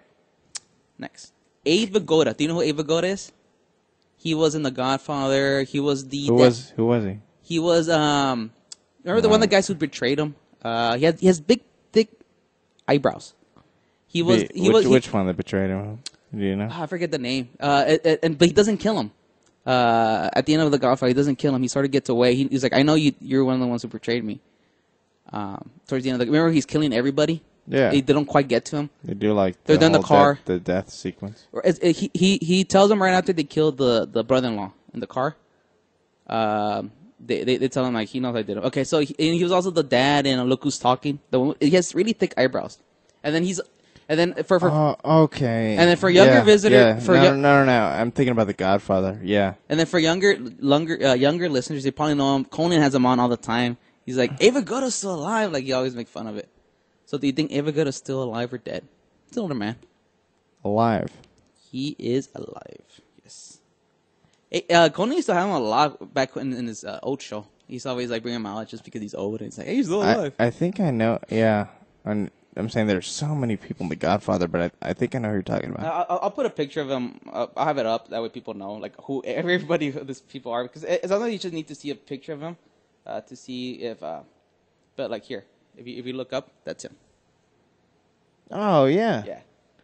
Next. Abe Vigoda. Do you know who Abe Vigoda is? He was in The Godfather. He was the. Who was who was he? He was um. Remember the one of the guys who betrayed him? Uh, he has he has big thick eyebrows. He was Be- he which, was he- which one that betrayed him? Do you know? Ah, I forget the name. Uh, it, it- and but he doesn't kill him. Uh, at the end of the Godfather, he doesn't kill him. He sort of gets away. He, he's like, I know you. You're one of the ones who betrayed me. Um, towards the end of the, remember he's killing everybody. Yeah. they, they don't quite get to him. They do like They're the in the car. death, the death sequence. It- it- he he he tells them right after they kill the the brother-in-law in the car. Um, they, they they tell him like he knows I did it. Okay, so he, and he was also the dad in Look Who's Talking. The one, he has really thick eyebrows, and then he's and then for for Oh, okay. And then for younger Yeah, visitor- yeah. for no, yo- no, no, no, I'm thinking about the Godfather. Yeah. and then for younger younger uh, younger listeners, they probably know him. Conan has him on all the time. He's like Abe Vigoda's still alive. Like you always make fun of it. So do you think Abe is still alive or dead? He's an older man. Alive. He is alive. Yes. Uh, Conan used to have him a lot back in, in his uh, old show. He's always like bringing him out just because he's old and he's like, hey, he's still I, alive. I think I know. Yeah, I'm, I'm saying there's so many people in The Godfather, but I, I think I know who you're talking about. I- I'll, I'll put a picture of him. Uh, I'll have it up that way people know like who everybody who these people are because it- sometimes you just need to see a picture of him uh, to see if. Uh, but like here, if you if you look up, that's him. Oh yeah. Yeah.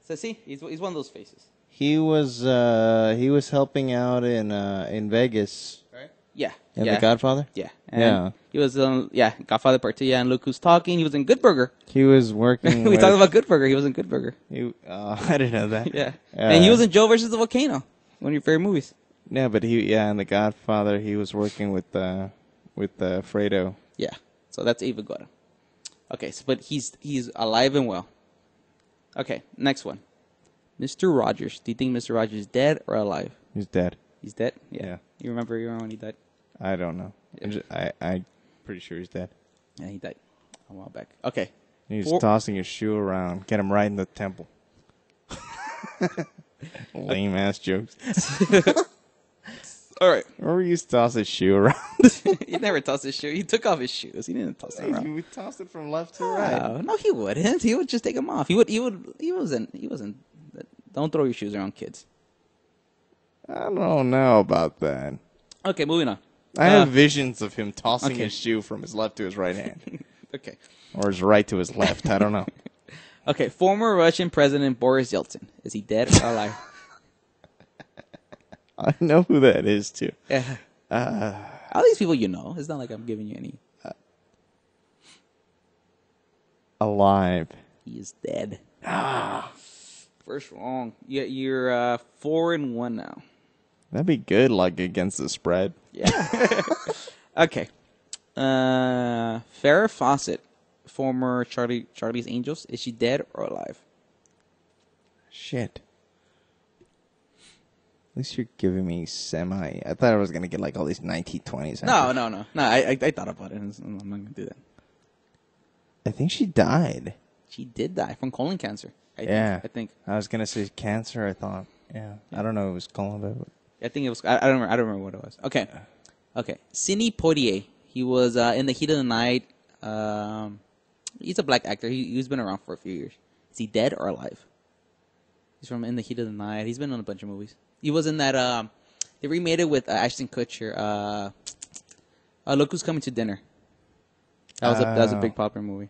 So see, he's he's one of those faces. He was uh, he was helping out in uh, in Vegas. Right. Yeah. In yeah. The Godfather. Yeah. And Yeah. He was um yeah Godfather Part Two. Yeah, and look who's talking. He was in Good Burger. He was working. we with, talked about Good Burger. He was in Good Burger. He, uh, I didn't know that. Yeah. Uh, and he was in Joe versus the Volcano. One of your favorite movies. Yeah, but he yeah in The Godfather he was working with uh, with uh, Fredo. Yeah. So that's Abe Vigoda. Okay, so but he's he's alive and well. Okay, next one. Mr. Rogers. Do you think Mr. Rogers is dead or alive? He's dead. He's dead? Yeah. Yeah. You remember you remember when he died? I don't know. I'm ju- I I pretty sure he's dead. Yeah, he died a while back. Okay. He's Four- tossing his shoe around. Get him right in the temple. Lame ass jokes. All right. Remember he used to toss his shoe around? he never tossed his shoe. He took off his shoes. He didn't toss them around. you would toss it from left to No, no, he wouldn't. He would just take them off. He would. He would. He wasn't. He wasn't. Don't throw your shoes around kids. I don't know about that. Okay, moving on. I Uh, have visions of him tossing okay. his shoe from his left to his right hand. Okay. or his right to his left. I don't know. Okay, former Russian President Boris Yeltsin. Is he dead or alive? I know who that is too. Yeah. Uh, All these people you know. It's not like I'm giving you any. alive. He is dead. Ah. First wrong. Yeah, you're uh, four and one now. That'd be good, like against the spread. Yeah. okay. Uh, Farrah Fawcett, former Charlie Charlie's Angels. Is she dead or alive? Shit. At least you're giving me semi. I thought I was gonna get like all these 1920s. No, no, no, no. I, I, I thought about it. I'm not gonna do that. I think she died. She did die from colon cancer. I yeah, think, I think. I was gonna say cancer. I thought. Yeah, I don't know. It was colon, but I think it was. I, I don't. Remember, I don't remember what it was. Okay, okay. Sidney Poitier. He was uh, in the heat of the night. Um, he's a black actor. He, he's been around for a few years. Is he dead or alive? He's from In the Heat of the Night. He's been on a bunch of movies. He was in that. Um, they remade it with uh, Ashton Kutcher. Uh, uh, Look Who's Coming to Dinner. That was a that was a Oh. big popular movie.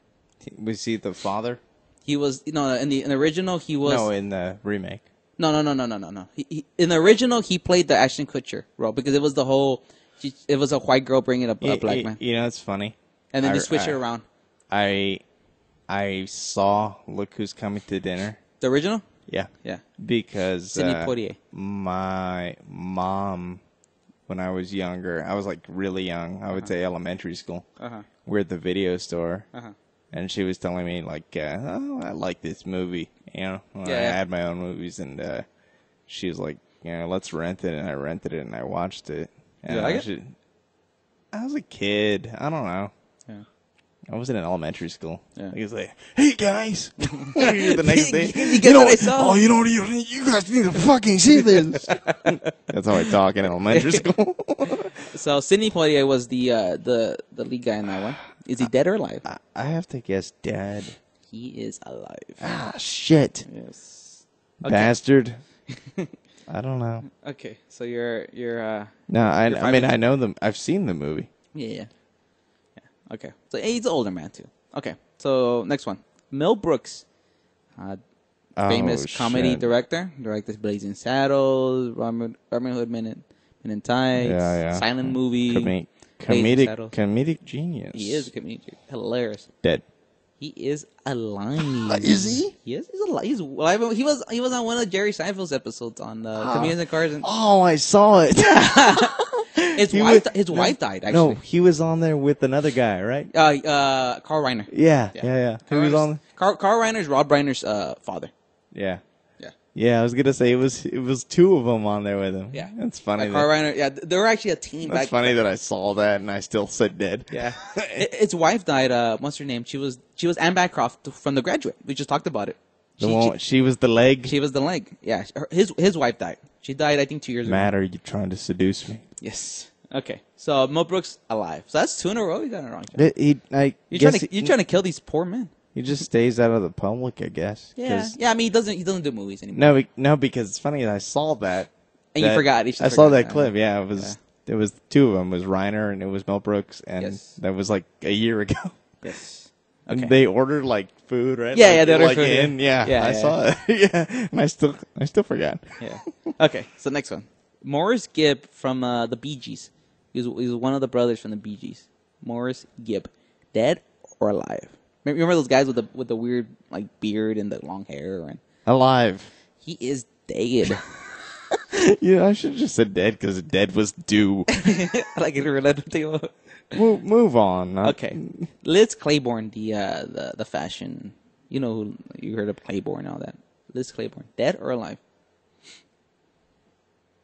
was he the father? He was no in the in the original he was no, in the remake. no no no no no no no. He, he, in the original he played the Ashton Kutcher role because it was the whole she, it was a white girl bringing up a black y- man You know, it's funny. and then I- they switch it around. I I saw Look Who's Coming to Dinner. The original? Yeah. Yeah. Because Sidney uh, Poitier. my mom, when I was younger, I was like really young. I would Uh-huh. say elementary school. Uh-huh. We're at the video store, Uh-huh. and she was telling me like, uh, "Oh, I like this movie." You know, when I Yeah, yeah. had my own movies, and uh, she was like, "You know, let's rent it." And I rented it, and I watched it. And You like I it? should- I was a kid. I don't know. I was in an elementary school. Yeah. He was like, "Hey guys," the next day, You get know, I? Oh, you know, you, you guys need to fucking see this. That's how I talk in elementary school. So Sidney Poitier was the uh, the the lead guy in that one. Is he dead or alive? I have to guess dead. He is alive. Ah, shit. Yes. Okay. Bastard. I don't know. Okay, so you're you're uh No, I, I mean, I know them. I've seen the movie. Yeah. Okay. So he's an older man too. Okay. So next one. Mel Brooks. Uh, famous Oh, comedy shit. director. Directed Blazing Saddles, Robin, Robin Hood Men in, Men in Tights, Yeah, yeah. Silent Movie. Blazing comedic, comedic genius. He is a comedian. Hilarious. dead. He is alive. Is he? He is. He's alive. He's alive. He was. He was on one of Jerry Seinfeld's episodes on uh, Comedians and Cars. And Oh, I saw it. his He wife. was- his no, wife died. Actually. No, he was on there with another guy, right? Uh, uh, Carl Reiner. Yeah, yeah, yeah. Who Carl was on? Carl, Carl Reiner's Rob Reiner's uh, father. Yeah. Yeah. Yeah, I was gonna say it was it was two of them on there with him. Yeah. that's funny. Like that- Carl Reiner. Yeah, they were actually a team. that's back funny that I saw that and I still said dead. Yeah. I- His wife died. Uh, what's her name? She was she was Anne Bancroft from The Graduate. We just talked about it. The She- one, she was the leg. She was the leg. Yeah, her- his his wife died. She died, I think, two years ago. Matt, are you trying to seduce me? Yes. Okay. So Mo Brooks alive. So that's two in a row. You got it wrong. John. He, he- I You're guess trying to he- you're trying to kill these poor men. He just stays out of the public, I guess. Yeah. 'Cause- Yeah. I mean, he doesn't he doesn't do movies anymore. No, be- no, because it's funny. I saw that, And you that- forgot. You just I saw forgot. that clip. Yeah, it was. It was two of them. It was Reiner and it was Mel Brooks, and Yes. that was like a year ago. Yes. And Okay. they ordered like food, right? Yeah, like, yeah, they ordered like food, yeah. in. Yeah, Yeah, I yeah. saw it. yeah, and I still, I still forgot. Yeah. Okay. So next one, Maurice Gibb from uh, the Bee Gees. He's he's one of the brothers from the Bee Gees. Maurice Gibb, dead or alive? Remember those guys with the with the weird like beard and the long hair? And Alive. he is dead. Yeah, I should have just said dead because dead was due. like it related to move, move on. Okay, Liz Claiborne, the uh, the the fashion. You know who you heard of Claiborne and all that. Liz Claiborne, dead or alive?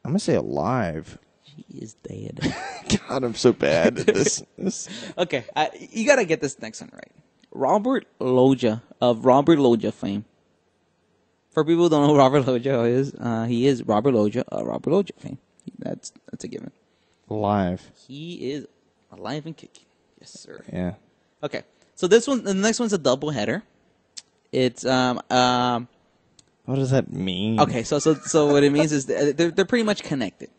I'm gonna say alive. She is dead. God, I'm so bad at this. this. okay, I, you gotta get this next one right. Robert Loggia of Robert Loggia fame. For people who don't know who Robert Loggia is, uh, he is Robert Loggia of Robert Loja fame. That's that's a given. Alive. He is alive and kicking. Yes, sir. Yeah. Okay, so this one, the next one's a double header. It's um um. What does that mean? Okay, so so so what it means is they're they're pretty much connected.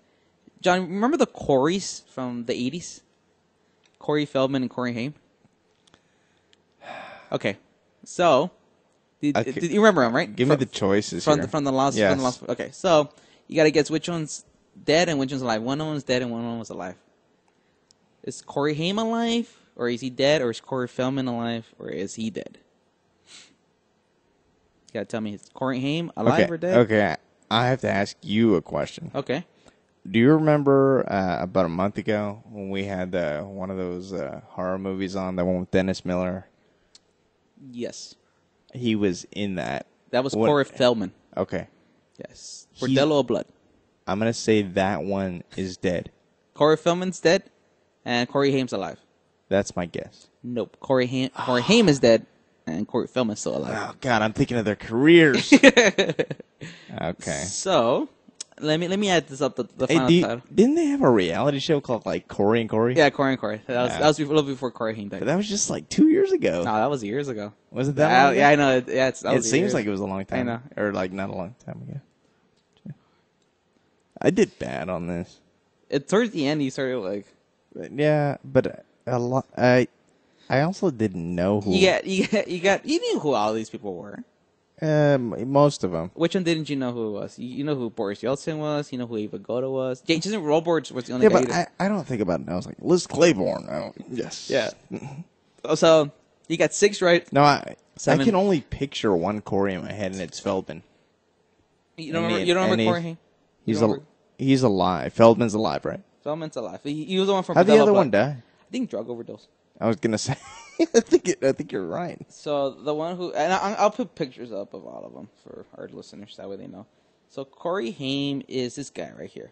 John, remember the Coreys from the '80s? Corey Feldman and Corey Haim. Okay, so did, Okay. did you remember them, right? Give me the choices from the, from the last Yes. from the last. Okay, so you gotta guess which one's dead and which one's alive. One of them's dead and one of them was alive. Is Corey Haim alive, or is he dead, or is Corey Feldman alive, or is he dead? You gotta tell me, is Corey Haim alive okay. or dead? Okay. I have to ask you a question. Okay. Do you remember uh, about a month ago when we had uh, one of those uh, horror movies on, the one with Dennis Miller? Yes. He was in that. That was What- Corey Feldman. Okay. Yes. Bordello of Blood. I'm gonna say that one is dead. Corey Feldman's dead, and Corey Haim's alive. That's my guess. Nope. Corey Haim, Corey Haim is dead, and Corey Feldman's still alive. Oh God, I'm thinking of their careers. okay. So let me let me add this up. The, the Hey, final you- title. didn't they have a reality show called like Corey and Corey? Yeah, Corey and Corey. That was Yeah. that was before, a little before Corey Haim died. But that was just like two years ago. no, that was years ago. Was it that Yeah, long ago? yeah, I know. It, yeah, it seems years. like it was a long time. I know. or like not a long time ago. I did bad on this. It towards the end, he started like yeah, but a lot. I I also didn't know who. you got you got you got you knew who all these people were. Um, most of them. Which one didn't you know who it was? You, know who Boris Yeltsin was. You know who Abe Vigoda was. Jason Robards was the only Yeah, guy. but I, I don't think about it. now. I was like Liz Claiborne. I don't, yes. Yeah. so you got six right. No, I Seven. I can only picture one Corey in my head, and it's Feldman. You don't remember, you don't remember Corey? He's remember- he's alive. Feldman's alive, right? Feldman's alive. He, he was the one from. How'd the other one die? I think drug overdose. I was gonna say. I think it, I think you're right. So the one who and I, I'll put pictures up of all of them for our listeners that way they know. So Corey Haim is this guy right here.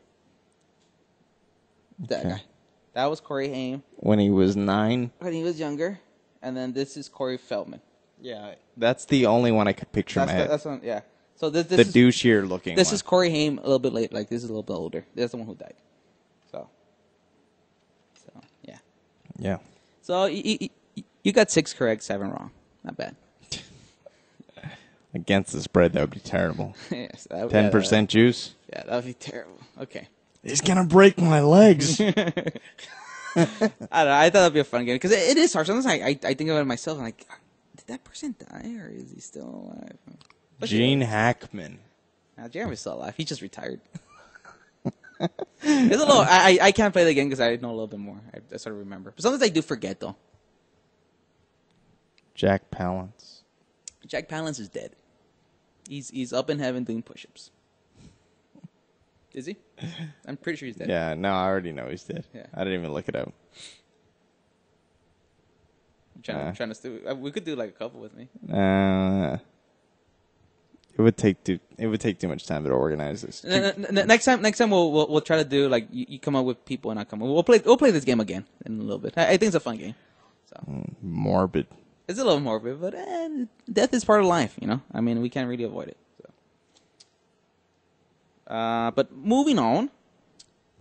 That Okay. guy. That was Corey Haim When he was nine. when he was younger, and then this is Corey Feldman. Yeah, that's the only one I could picture in That's my the, head. that's one. Yeah. So this, the this is douchier looking. this one. is Corey Haim a little bit late. Like this is a little bit older. That's the one who died. So. So yeah. yeah. So you, you, you got six correct, seven wrong. Not bad. Against the spread, that would be terrible. yes. that- yeah, Ten that- percent juice. Yeah, that would be terrible. Okay. He's gonna break my legs. I don't know. I thought that'd be a fun game because it, it is hard. Sometimes I, I I think about it myself. and like, did that person die or is he still alive? But Gene Hackman. Nah, Jeremy's still alive. He just retired. it's a little. I I I can't play the game because I know a little bit more. I, I sort of remember, but sometimes I do forget though. Jack Palance. Jack Palance is dead. He's he's up in heaven doing push-ups. Is he? I'm pretty sure he's dead. Yeah, no, I already know he's dead. Yeah. I didn't even look it up. I'm trying, Uh. to, trying to stu- uh, We could do like a couple with me. Uh, it would take too. It would take too much time to organize this. N- n- n- next time, next time we'll, we'll we'll try to do like you, you come up with people and I come. up. We'll play we'll play this game again in a little bit. I, I think it's a fun game. Morbid. It's a little morbid, but eh, death is part of life. You know, I mean, we can't really avoid it. So. Uh, but moving on,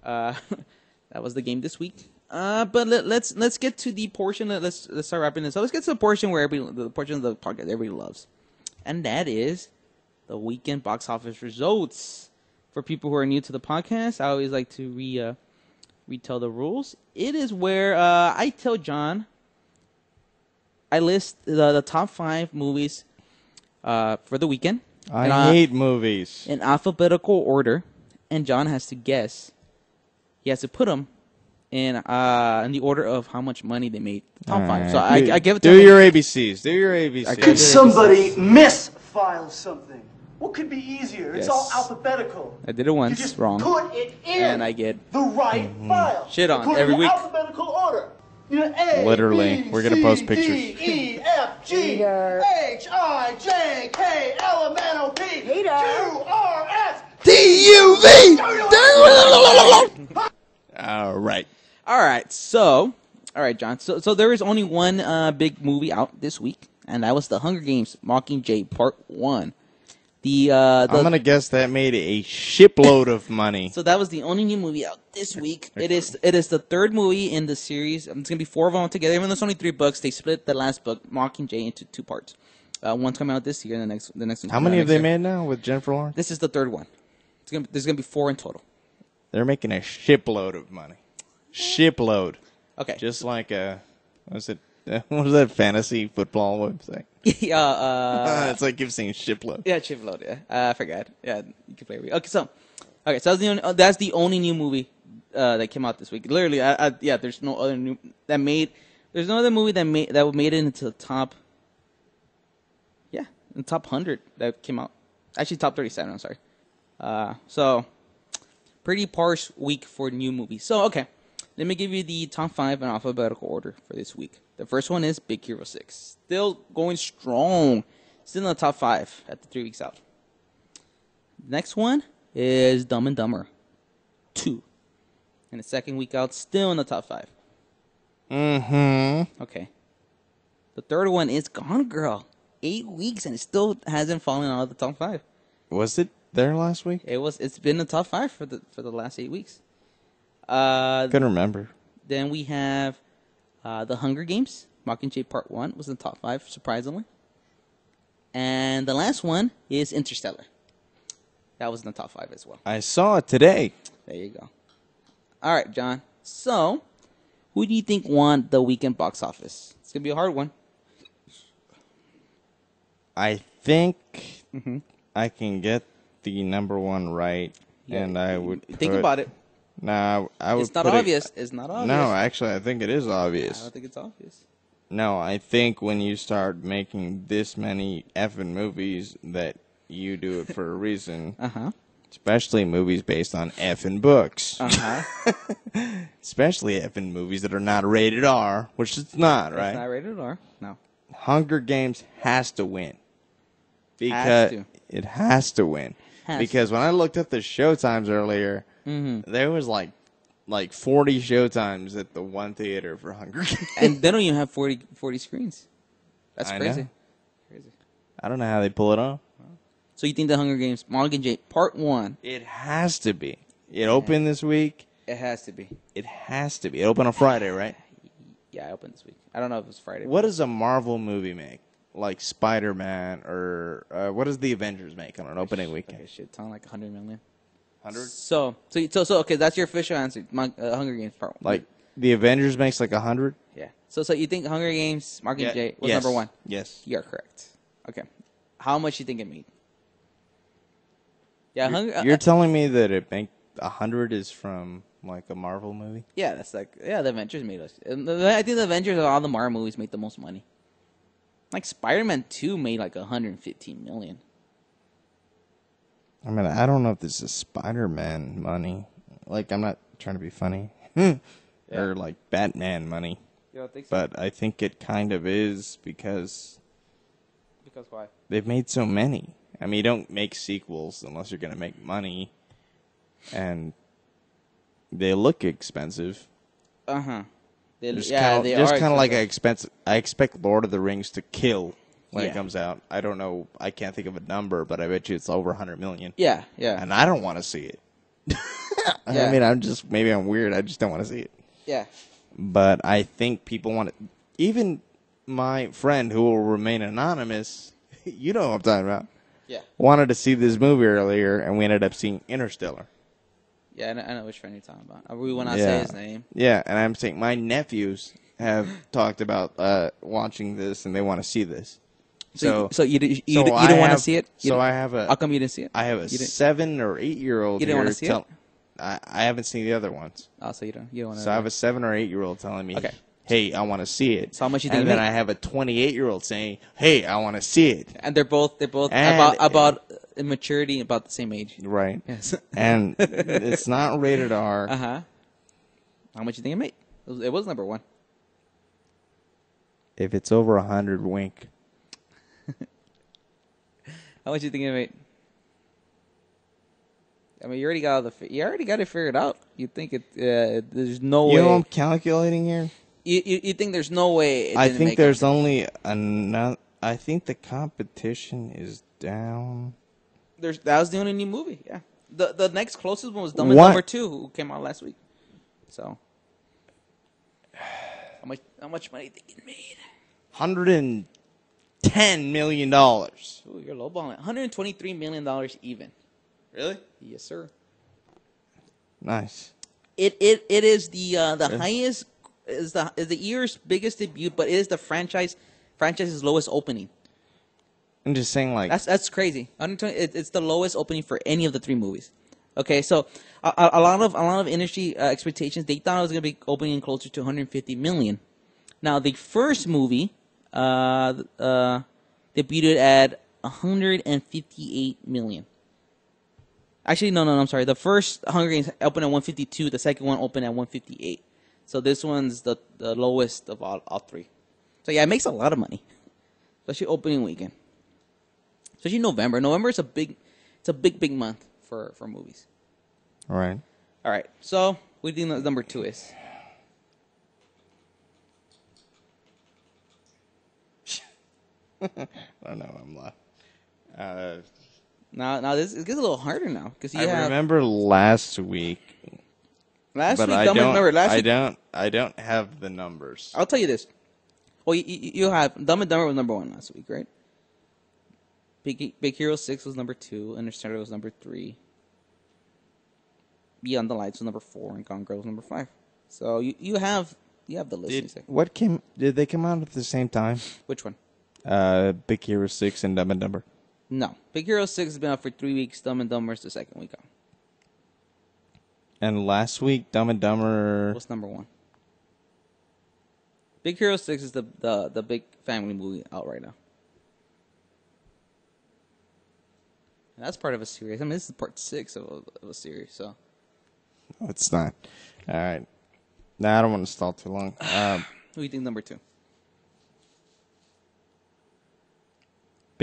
uh, that was the game this week. Uh, but let, let's let's get to the portion. That, let's let's start wrapping this. up. let's get to the portion where every the portion of the podcast everybody loves, and that is the weekend box office results. For people who are new to the podcast, I always like to re uh, retell the rules. It is where uh, I tell John. I list the, the top five movies uh, for the weekend. I And, uh, hate movies. in alphabetical order, and John has to guess. He has to put them in uh, in the order of how much money they made. Top five. So I, Do- I give it to Do him. your ABCs. Do your ABCs. I Could give it- somebody misfile something? What could be easier? It's all alphabetical. I did it once you just wrong, put it in and I get the right file. Shit on according every to week. Alphabetical order. You know, A, Literally. B, We're gonna C, post D, pictures. E, F, G, H, I, J, K, L, M, N, O, P, Q, R, S, All right. All right, so all right, John. So so there is only one uh, big movie out this week, and that was The Hunger Games: Mockingjay Part One. The, uh, the I'm gonna guess that made a shipload of money. so that was the only new movie out this week. It is it is the third movie in the series. It's gonna be four of them together. Even though it's only three books, they split the last book, Mockingjay, into two parts. Uh, one's coming out this year, and the next the next. one's How many have they year. made now with Jennifer Lawrence? This is the third one. It's gonna there's gonna be four in total. They're making a shipload of money. Shipload. Okay. Just like a, what was it? What was that fantasy football website? yeah, uh, it's like you've seen shipload. Yeah, Shipload. Yeah, uh, I forgot. Yeah, you can play. Re- okay, so okay, so that's the only, uh, that's the only new movie uh, that came out this week. Literally, I, I, yeah, there's no other new that made. There's no other movie that made that made it into the top. Yeah, the top hundred that came out. Actually, top thirty-seven. I'm sorry. Uh, so pretty parse week for new movies. So okay, let me give you the top five in alphabetical order for this week. The first one is Big Hero Six, still going strong, still in the top five at the three weeks out. Next one is Dumb and Dumber Two, In the second week out, still in the top five. Mm-hmm. Okay. The third one is Gone Girl, eight weeks and it still hasn't fallen out of the top five. Was it there last week? It was. It's been the top five for the for the last eight weeks. Uh, Couldn't remember. Then we have uh, the Hunger Games. Mockingjay Part One was in the top five, surprisingly. And the last one is Interstellar. That was in the top five as well. I saw it today. There you go. All right, John. So, who do you think won the weekend box office? It's gonna be a hard one. I think Mm-hmm. I can get the number one right, Yeah, and I would think about it. Nah, I would. It's not it- obvious. It's not obvious. No, actually, I think it is obvious. I don't think it's obvious. No, I think when you start making this many effing movies, that you do it for a reason. Uh huh. Especially movies based on effing books. Uh huh. Especially effing movies that are not rated R, which it's not, right? It's not rated R. No. Hunger Games has to win. Because Has to. it has to win. Has because when I looked at the show times earlier, Mhm. there was like like 40 showtimes at the one theater for Hunger Games. and they don't even have 40, 40 screens. That's I crazy. know. Crazy. I don't know how they pull it off. So you think the Hunger Games Mockingjay Part One? It has to be. It opened this week. It has to be. It has to be. It opened on Friday, right? Yeah, I opened this week. I don't know if it was Friday. What does a Marvel movie make? Like Spider Man or uh, what does the Avengers make on an opening weekend? Okay, shit, ton like hundred million. 100? So, so, so, so, okay, that's your official answer. Mon- uh, Hunger Games Part One. Like the Avengers makes like a hundred. yeah. So, so you think Hunger Games Mockingjay Yeah, was yes, number one? yes. You're correct. Okay. How much you think it made? Yeah, Hunger. You're uh, telling me that it make a hundred is from like a Marvel movie? yeah, that's like yeah. The Avengers made us. and the- I think the Avengers of all the Marvel movies made the most money. Like Spider Man Two made like 115 million. I mean, I don't know if this is Spider Man money. Like, I'm not trying to be funny. Or like Batman money. You don't think so? But I think it kind of is because Because why? they've made so many. I mean, you don't make sequels unless you're going to make money. And they look expensive. Uh huh. They- Just yeah, kinda, they just kind of like I expensive. expect. I expect Lord of the Rings to kill when Yeah. it comes out. I don't know. I can't think of a number, but I bet you it's over hundred million. Yeah, yeah. And I don't want to see it. I mean, I'm just maybe I'm weird. I just don't want to see it. Yeah. But I think people want it. Even my friend who will remain anonymous, you know what I'm talking about. Yeah. Wanted to see this movie earlier, and we ended up seeing Interstellar. Yeah, I know, I know which friend you're talking about. Uh, We will not say his name. Yeah, and I'm saying my nephews have talked about uh, watching this, and they want to see this. So So, you- so you you so you I didn't wanna see it? You So I have a. How come you didn't see it? I have a seven or eight year old. You didn't here wanna see it? I, I haven't seen the other ones. Oh, so you don't you don't want to. So I have a seven or eight year old telling me, Okay. "Hey, I want to see it." So how much you think And then made? I have a 28 year old saying, "Hey, I want to see it." and they're both they're both And- about about immaturity about the same age. Right. Yes. and it's not rated R. Uh huh. How much you think it made? It was, it was number one. If it's over a hundred, wink. How much you think it made? I mean, you already got all the you already got it figured out. You think it? Uh, there's no You way. know what I'm calculating here? you, you you think there's no way? It I think there's only another. I think the competition is down. There's that was the only new movie. Yeah. The the next closest one was Dumb and? Dumber Two, who came out last week. So. How much? How much money you it made? Hundred and ten million dollars. Ooh, you're lowballing. 123 million dollars even. Really? Yes, sir. Nice. It it it is the uh, the Really? highest is the is the year's biggest debut, but it is the franchise franchise's lowest opening. I'm just saying, like, That's that's crazy. 120 it, it's the lowest opening for any of the three movies. Okay, so a, a, a lot of a lot of industry uh, expectations they thought it was going to be opening closer to 150 million. Now the first movie uh, uh, debuted at 158 million. Actually, no, no, no, I'm sorry. The first Hunger Games opened at 152. The second one opened at 158. So this one's the, the lowest of all, all three. So yeah, it makes a lot of money, especially opening weekend. Especially November. November is a big, it's a big, big month for for movies. all right. All right. So what do you think number two is? don't know. I'm laughing. Uh, Now, now this it gets a little harder now because you I have remember last week, last but week. I Dumb and- don't. remember last I week. don't. I don't have the numbers. I'll tell you this. Well, you, you, have Dumb and Dumber was number one last week, right? Big Big Hero Six was number two. Interstellar was number three. Beyond the Lights was number four, and Gone Girl was number five. So you, you have you have the list. Did, what came? Did they come out at the same time? Which one? Uh, Big Hero Six and Dumb and Dumber. No, Big Hero Six has been out for three weeks. Dumb and Dumber is the second week out. And last week, Dumb and Dumber. What's number one? Big Hero Six is the the the big family movie out right now. And that's part of a series. I mean, this is part six of a, of a series. So No, it's not. All right. Nah, I don't want to stall too long. Um, who do you think number two?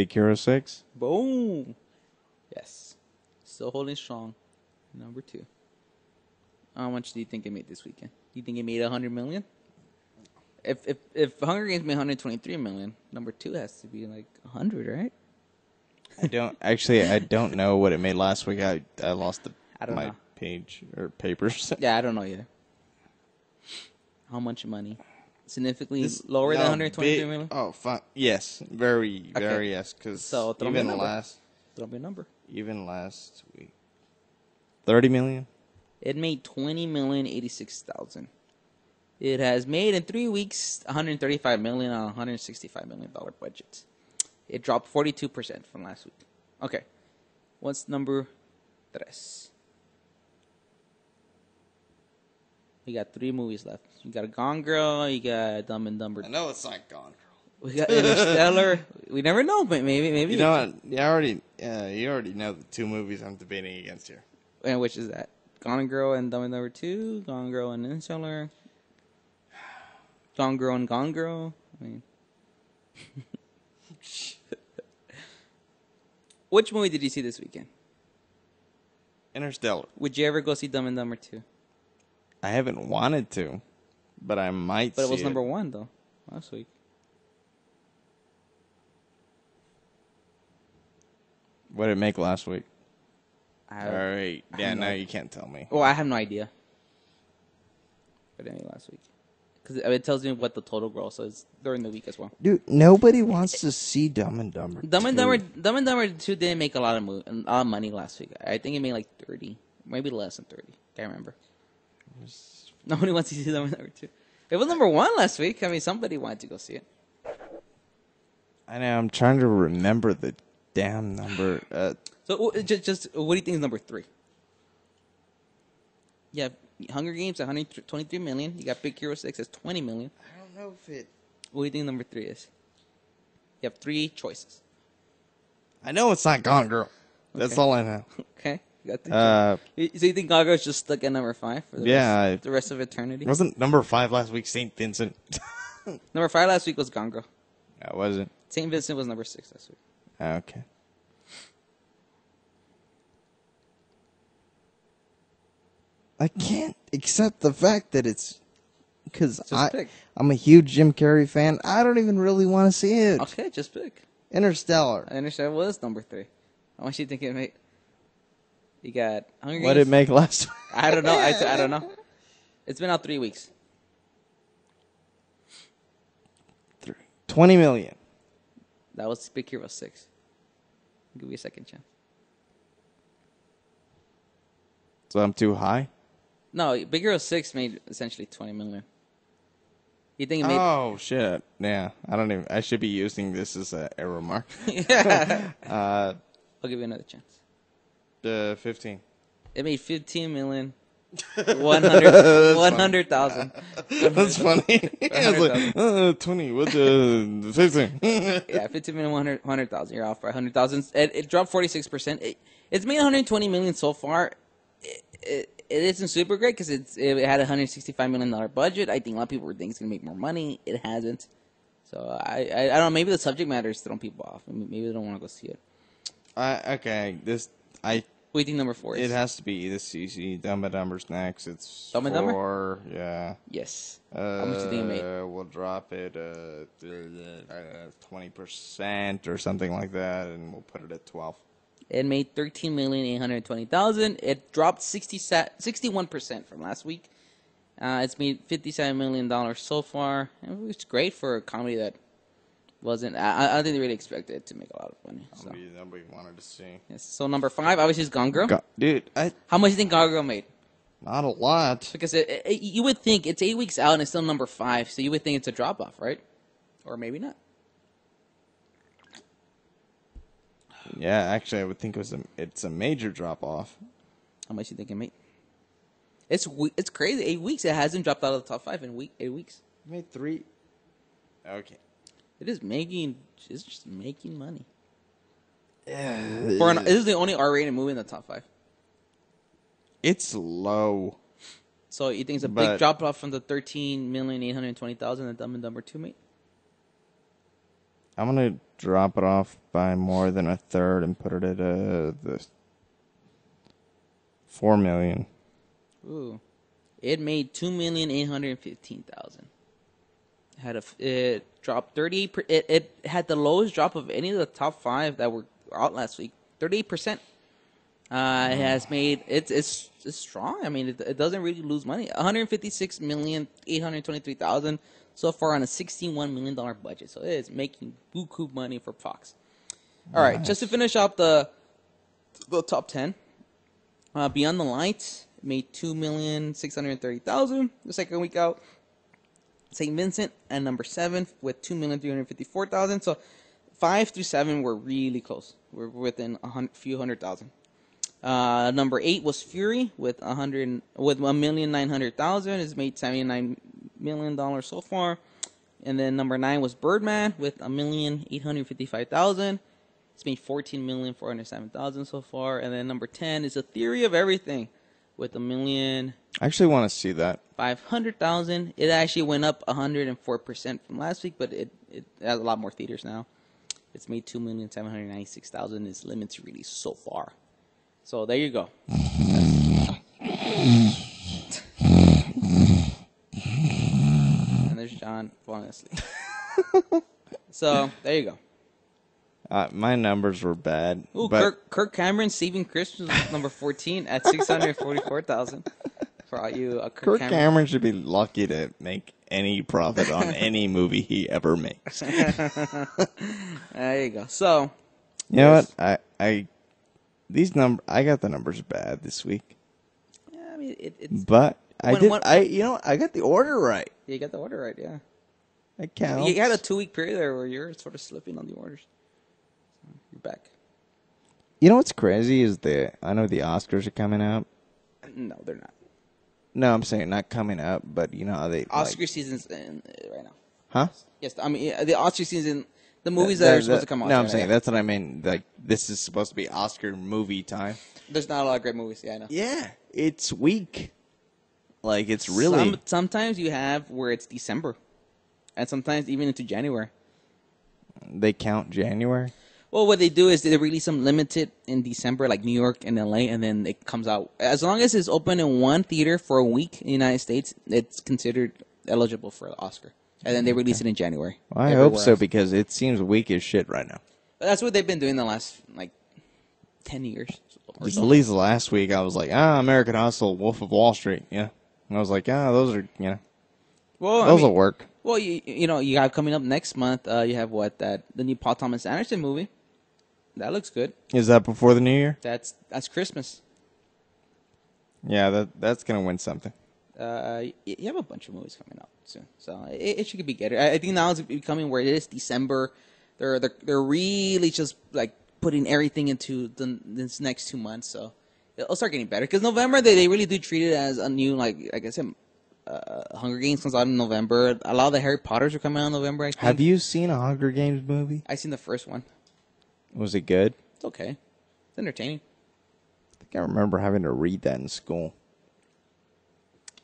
Big Hero Six. Boom. Yes, still holding strong. Number two. How much do you think it made this weekend? Do you think it made a hundred million? If if if Hunger Games made 123 million, number two has to be like 100, right? I don't actually. I don't know what it made last week. I I lost the I don't my know. page or papers. Yeah, I don't know either. How much money? Significantly This- lower than no, 123 big- million? Oh, fuck. Yes, very, Okay. very yes. Because So throw me a even last, Throw me a number. even last week, thirty million. It made 20 million 86,000. It has made in three weeks 135 million on a 165 million dollar budget. It dropped 42 percent from last week. Okay, what's number tres? You got three movies left. You got Gone Girl. You got Dumb and Dumber. I know it's not Gone Girl. We got Interstellar. we never know, but maybe maybe You know what? You already, yeah, you already know the two movies I'm debating against here. And which is that? Gone Girl and Dumb and Dumber Two. Gone Girl and Interstellar. Gone Girl and Gone Girl. I mean, which movie did you see this weekend? Interstellar. Would you ever go see Dumb and Dumber Two? I haven't wanted to, but I might. But it see was number one though last week. What did it make last week? I, All right. I Yeah, have now no- you can't tell me. Well, I have no idea. But anyway, last week because it tells me what the total gross is during the week as well. Dude, nobody wants to see Dumb and Dumber. Dumb and 2. Dumber, Dumb and Dumber Two didn't make a lot of mo- a lot of money last week. I think it made like thirty, maybe less than thirty. Can't remember. Nobody wants to see Dumb and Dumber Two. It was number one last week. I mean, somebody wanted to go see it. I know. I'm trying to remember the damn number. Uh, So just, just what do you think is number three? Yeah, Hunger Games, 123 million. You got Big Hero Six, that's 20 million. I don't know if it. What do you think number three is? You have three choices. I know it's not Gone Girl. That's Okay. all I know. Okay, you got three Uh. So you think Gaga's just stuck at number five for the Yeah, rest, the rest of eternity? Wasn't number five last week St. Vincent? Number five last week was Gone Girl. That wasn't. St. Vincent was number six last week. Okay. I can't accept the fact that it's because I I'm a huge Jim Carrey fan. I don't even really want to see it. Okay, just pick. Interstellar. Interstellar was number three. How much do you think it made? You got Hunger What did Games. it make last? I don't know. I, I don't know. It's been out three weeks. Twenty million. That was Big Hero Six. Give me a second chance. So I'm too high. No, Big Hero Six made essentially twenty million. You think it made? Oh shit! Yeah, I don't even. I should be using this as a error mark. Yeah. uh, I'll give you another chance. Uh, fifteen. It made fifteen million. 100 That's 100,000. That's funny. I was like, uh, twenty. What the fifteen? yeah, 15 million, 100 100,000. You're off by 100,000. It, it dropped 46%. It, it's made 120 million so far. It, it, it isn't super great because it's it had a 165 million dollar budget. I think a lot of people were thinking it's gonna make more money. It hasn't. So I, I I don't know. Maybe the subject matter is throwing people off. Maybe they don't want to go see it. Uh, okay, this I. What do you think number four is? It has to be the CC Dumb and Dumber's next. It's Dumb and Dumber? four. Yeah. Yes. Uh, How much do you think it made? We'll drop it twenty percent or something like that, and we'll put it at twelve. It made thirteen million eight hundred twenty thousand. It dropped 61 percent from last week. Uh, it's made fifty seven million dollars so far. And It's great for a comedy that wasn't. I, I don't really expect it to make a lot of money. So, Nobody, nobody wanted to see. yes. so number five, obviously, is Gone Girl. Go- dude, I How much do you think Gone Girl made? not a lot. Because it, it, you would think it's eight weeks out and it's still number five, so you would think it's a drop off, right? Or maybe not. Yeah, actually, I would think it was a. It's a major drop off. How much do you think it made? It's we- it's crazy. Eight weeks. It hasn't dropped out of the top five in week eight weeks. made three. Okay. It is making. It's just making money. Yeah. For an, this is the only R-rated movie in the top five. It's low. So you think it's a big drop off from the thirteen million eight hundred twenty thousand that Dumb and Dumber two made? I'm gonna drop it off by more than a third and put it at uh, the four million. Ooh, it made two million eight hundred fifteen thousand. Had a it dropped thirty. It it had the lowest drop of any of the top five that were out last week. Thirty eight percent. Uh, it has made it's it's it's strong. I mean, it, it doesn't really lose money. One hundred fifty six million eight hundred twenty three thousand so far on a sixty one million dollar budget. So it is making buku money for Fox. All right, just to finish out the the top ten. Uh, Beyond the Lights made two million six hundred thirty thousand the second week out. St. Vincent at number seven with two million three hundred fifty-four thousand. So five through seven were really close. We're within a hun- few hundred thousand. Uh, number eight was Fury with a hundred with a million nine hundred thousand. It's made seventy-nine million dollars so far. And then number nine was Birdman with a million eight hundred fifty-five thousand. It's made fourteen million four hundred seven thousand so far. And then number ten is a Theory of Everything with a million I actually want to see that. five hundred thousand. It actually went up hundred and four percent from last week, but it, it has a lot more theaters now. It's made two million seven hundred ninety six thousand. Its limited release so far. So there you go. and there's John, falling asleep. so there you go. Uh, my numbers were bad. Ooh, but Kirk, Kirk Cameron Christmas was number fourteen at six hundred forty-four thousand. For all you, uh, Kirk, Kirk Cameron. Cameron should be lucky to make any profit on any movie he ever makes. there you go. So You know what? I I these number I got the numbers bad this week, yeah, I mean, it, it's but I When- did. when- I you know? I got the order right. you got the order right. Yeah, That counts. you had a two-week period there where you're sort of slipping on the orders. You're back. You know what's crazy is the I know the Oscars are coming up. No, they're not. No, I'm saying not coming up, but you know how they Oscar like, season's in, uh, right now. huh? Yes, I mean yeah, the Oscar season. The movies That- that, are that- supposed to come out. No, I'm right saying now. that's what I mean. Like this is supposed to be Oscar movie time. there's not a lot of great movies. Yeah, I know. Yeah, it's weak. Like it's really Some, sometimes you have where it's December, and sometimes even into January. they count January. Well, what they do is they release them limited in December, like New York and LA, and then it comes out. As long as it's open in one theater for a week in the United States, it's considered eligible for the Oscar. And then they release it in January. Well, I hope so else. because it seems weak as shit right now. But that's what they've been doing the last like ten years. At so. least last week I was like, ah, American Hustle, Wolf of Wall Street, yeah. And I was like, ah, those are you know, Well, I those mean- will work. Well, you you know you have coming up next month. Uh, you have what that the new Paul Thomas Anderson movie. That looks good. Is that before the new year? That's that's Christmas. Yeah, that that's gonna win something. uh, you have a bunch of movies coming out soon, so it, it should be good. I, I think now it's becoming where it is December. They're they're they're really just like putting everything into the this next two months, so it'll start getting better. Because November they, they really do treat it as a new like like I said, uh, Hunger Games comes out in November. A lot of the Harry Potters are coming out in November. I think. Have you seen a Hunger Games movie? I seen the first one. Was it good? It's okay. It's entertaining. I think I remember having to read that in school.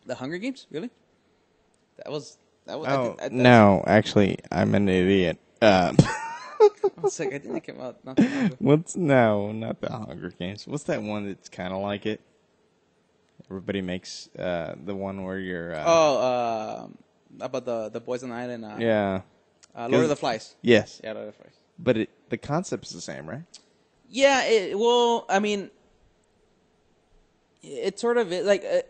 The Hunger Games, really? That was that was. I Oh think- I- no, actually, I'm an idiot. Um, I was like, I think it came out not that what's no, not the Hunger Games. What's that one that's kind of like it? Everybody makes uh, the one where you're. Uh, Oh, um, about the the boys on the island. Uh, yeah. Uh, Lord of the Flies. Yes. Yeah, Lord of the Flies. But it, the concept's the same, right? Yeah. It, well, I mean, it's sort of it like uh,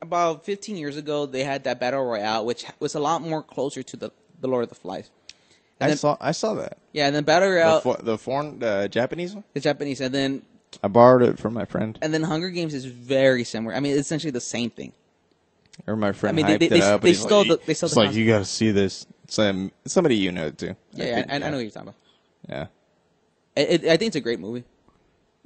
about 15 years ago they had that battle royale, which was a lot more closer to the the Lord of the Flies. And I then- saw I saw that. Yeah, and then battle royale, The, for, the foreign uh, Japanese one. the Japanese, and then I borrowed it from my friend, and then Hunger Games is very similar. I mean, it's essentially the same thing. or my friend I mean, they- hyped they- it up. they he's stole like, the- they stole it's the like concept. you got to see this. Some somebody you know too. Yeah, yeah, think, I, I know what you're talking about. Yeah, It, it, I think it's a great movie.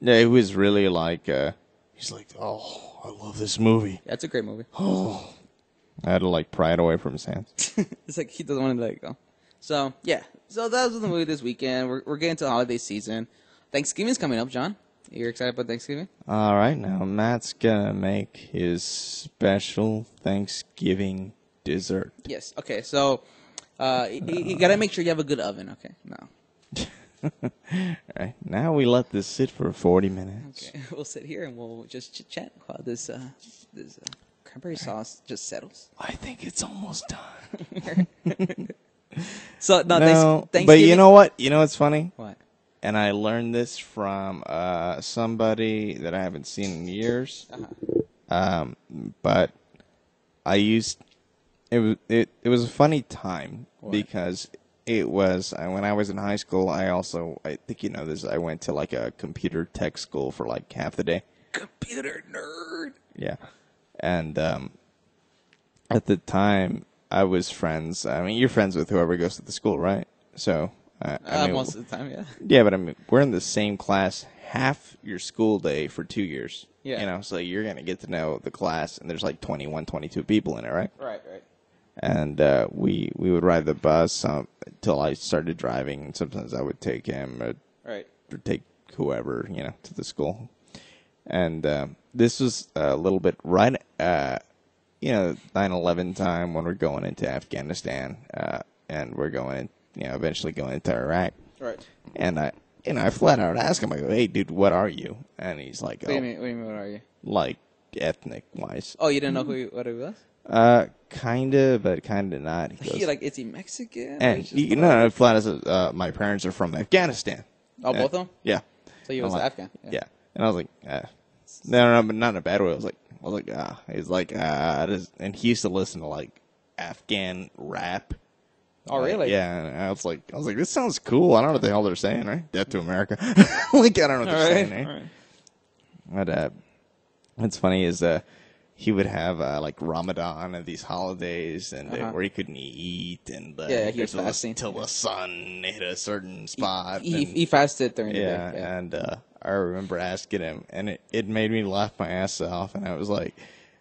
yeah. It was really like uh, he's like, oh, I love this movie. Yeah, it's a great movie. Oh, I had to like pry it away from his hands. it's like he doesn't want to let it go. So yeah, so that was the movie this weekend. We're we're getting to the holiday season. Thanksgiving's coming up, John. You're excited about Thanksgiving? All right, now Matt's gonna make his special Thanksgiving dessert. Yes. Okay. So uh, you, you gotta make sure you have a good oven. Okay. No. All right, now we let this sit for forty minutes. Okay. We'll sit here and we'll just chit chat while this uh, this uh, cranberry sauce just settles. I think it's almost done. So no, no, but you know what? You know what's funny? What? And I learned this from uh, somebody that I haven't seen in years. Uh-huh. Um, but I used it was it, it was a funny time because it was uh, when I was in high school. I also I think you know this. I went to like a computer tech school for like half the day. Computer nerd. Yeah, and um, at the time I was friends. I mean, you're friends with whoever goes to the school, right? So uh, I Uh, mean, most of the time, yeah. Yeah, but I mean, we're in the same class half your school day for two years. Yeah. you know, so you're gonna get to know the class, and there's like 21, 22 people in it, right? Right. Right. And uh, we we would ride the bus um, until I started driving. And sometimes I would take him or, Right. or take whoever you know to the school. And um, this was a little bit right, uh, you know, 9/11 time when we're going into Afghanistan, uh, and we're going, you know, eventually going into Iraq. Right. And I, you know, I flat out asked him, I go, "Hey, dude, what are you?" And he's like, What do you "Oh, mean? What do you mean? What are you? like ethnic wise. Oh, you didn't know who he, what it was? Uh, kinda, but kinda not. He goes, like, is he Mexican? And he's just he, no, no, flat as uh, my parents are from Afghanistan. Oh, Uh, both of them? Yeah. So he I'm was like, Afghan. Yeah. And I was like, uh, no, no, but not in a bad way. I was like, I was like, ah, he's like, ah, this, and he used to listen to like Afghan rap. Oh, Like, really? Yeah. And I was like, I was like, this sounds cool. I don't know what the hell they're saying, right? Death to America. like, I don't know what they're All right, saying, right? all right. But uh, what's funny is uh, he would have uh, like Ramadan and these holidays, and uh, Uh-huh. where he couldn't eat, and uh, Yeah, he was the- fasting. till the sun hit a certain spot. He, and- he fasted during the yeah, day. Yeah. and uh, I remember asking him, and it, it made me laugh my ass off. And I was like,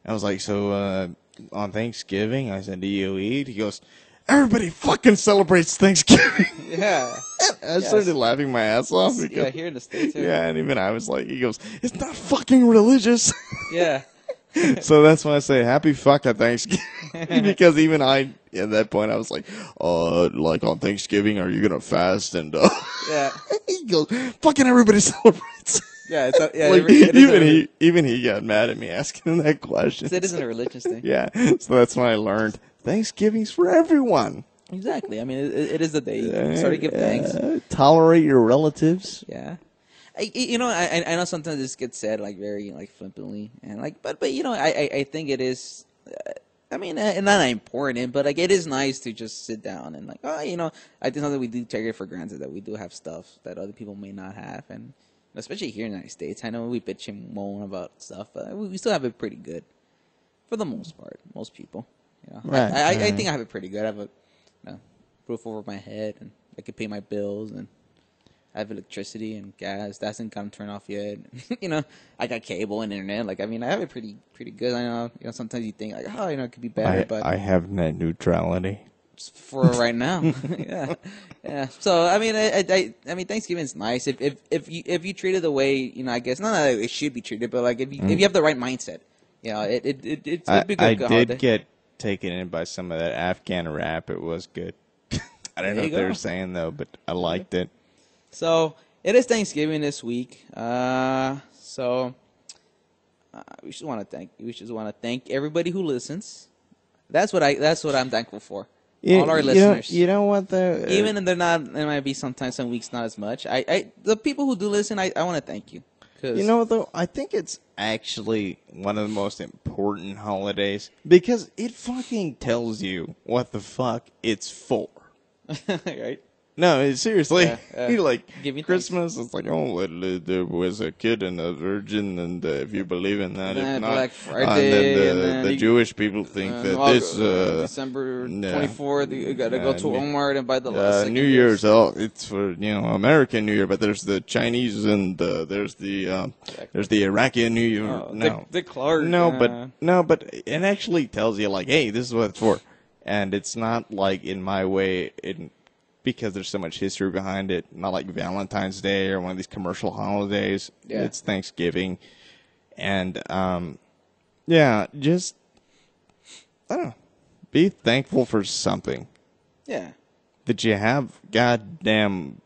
I was like, so uh, on Thanksgiving, I said, do you eat? He goes, everybody fucking celebrates Thanksgiving. Yeah. I started laughing my ass off. Yeah, here in the States. yeah, and even I was like, he goes, it's not fucking religious. Yeah. so that's why I say happy fucking Thanksgiving because even I at that point I was like, uh, like on Thanksgiving, are you gonna fast? And uh, Yeah. he goes, fucking everybody celebrates. Yeah, it's a, yeah. like, it even he, even he got mad at me asking him that question. It isn't a religious thing. yeah, so that's when I learned Thanksgiving's for everyone. Exactly. I mean, it, it is the day you start to give thanks. Uh, tolerate your relatives. Yeah. I, you know, I, I know sometimes this gets said like very like flippantly, and like, but but you know, I I, I think it is. Uh, I mean, uh, not important, but like it is nice to just sit down and like, oh, you know, I think something we do take it for granted that we do have stuff that other people may not have, and especially here in the United States, I know we bitch and moan about stuff, but we, we still have it pretty good for the most part. Most people, you know, Right, I, I, I think I have it pretty good. I have a you know, roof over my head, and I can pay my bills, and I have electricity and gas. That hasn't gotten turned off yet. you know, I got cable and internet. Like, I mean, I have it pretty pretty good. I know. You know, sometimes you think like, oh, you know, it could be better, I, but I have net neutrality. for right now, yeah, yeah. So, I mean, I, I, I mean, Thanksgiving is nice if if if you if you treat it the way you know, I guess not that it should be treated, but like if you Mm. if you have the right mindset, you know, it it it it's, I, be good. I good did holiday. get taken in by some of that Afghan rap. It was good. I don't There know what they were saying though, but I liked it. So it is Thanksgiving this week. Uh, so uh, we just want to thank we just want to thank everybody who listens. That's what I that's what I'm thankful for. You- All our you know- listeners. you know what though? Uh, Even if they're not, there might be sometimes some weeks not as much. I, I the people who do listen, I, I want to thank you. 'Cause- You know what though? I think it's actually one of the most important holidays because it fucking tells you what the fuck it's for. right? No, seriously. Yeah, yeah. Like Give me Christmas. It's like oh, uh, there was a kid and a virgin, and uh, if you believe in that, Yeah, if not, Black uh, Friday, and then and the, then the you- Jewish people think Uh, that this uh, December yeah. twenty fourth, you gotta go Uh, to Walmart and buy the uh, last New Year's. Oh, it's for you know American New Year, but there's the Chinese and uh, there's the uh, there's the Iraqi New Year. Oh, no, Dick- Dick Clark, No, uh, but no, but it actually tells you like, hey, this is what it's for, and it's not like in my way in because there's so much history behind it. Not like Valentine's Day or one of these commercial holidays. Yeah. It's Thanksgiving, and um, yeah, just I don't know. Be thankful for something Yeah. that you have goddamn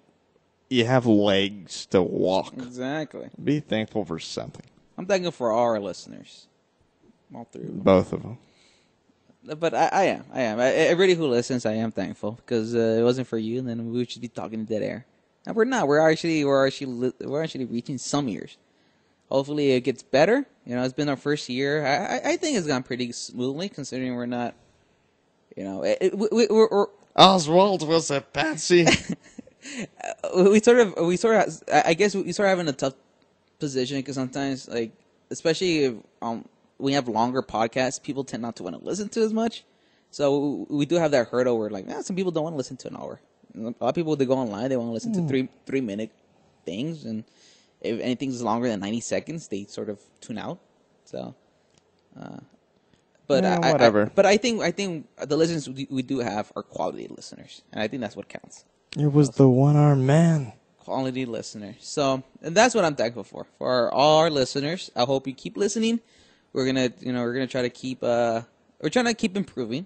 you have legs to walk. Exactly. Be thankful for something. I'm thankful for our listeners, all three of them. Both of them. But I, I am, I am. I, everybody who listens, I am thankful because uh, it wasn't for you, and then we would just be talking to dead air. And we're not. We're actually, we're actually, we're actually reaching some years. Hopefully, it gets better. You know, it's been our first year. I, I, think it's gone pretty smoothly considering we're not. You know, it, it, we, we, we're, we're Oswald was a patsy. we sort of we sort of I guess we sort of have in a tough position because sometimes like especially if, um we have longer podcasts people tend not to want to listen to as much so we do have that hurdle where like eh, some people don't want to listen to an hour a lot of people they go online they want to listen to Mm. three three minute things and if anything's longer than 90 seconds they sort of tune out so uh but Yeah, I, I- whatever. but I think I think the listeners we do have are quality listeners, and I think that's what counts it was the one armed man. quality listener. So, and that's what I'm thankful for. For all our listeners, I hope you keep listening. We're gonna, you know, we're gonna try to keep, uh, we're trying to keep improving.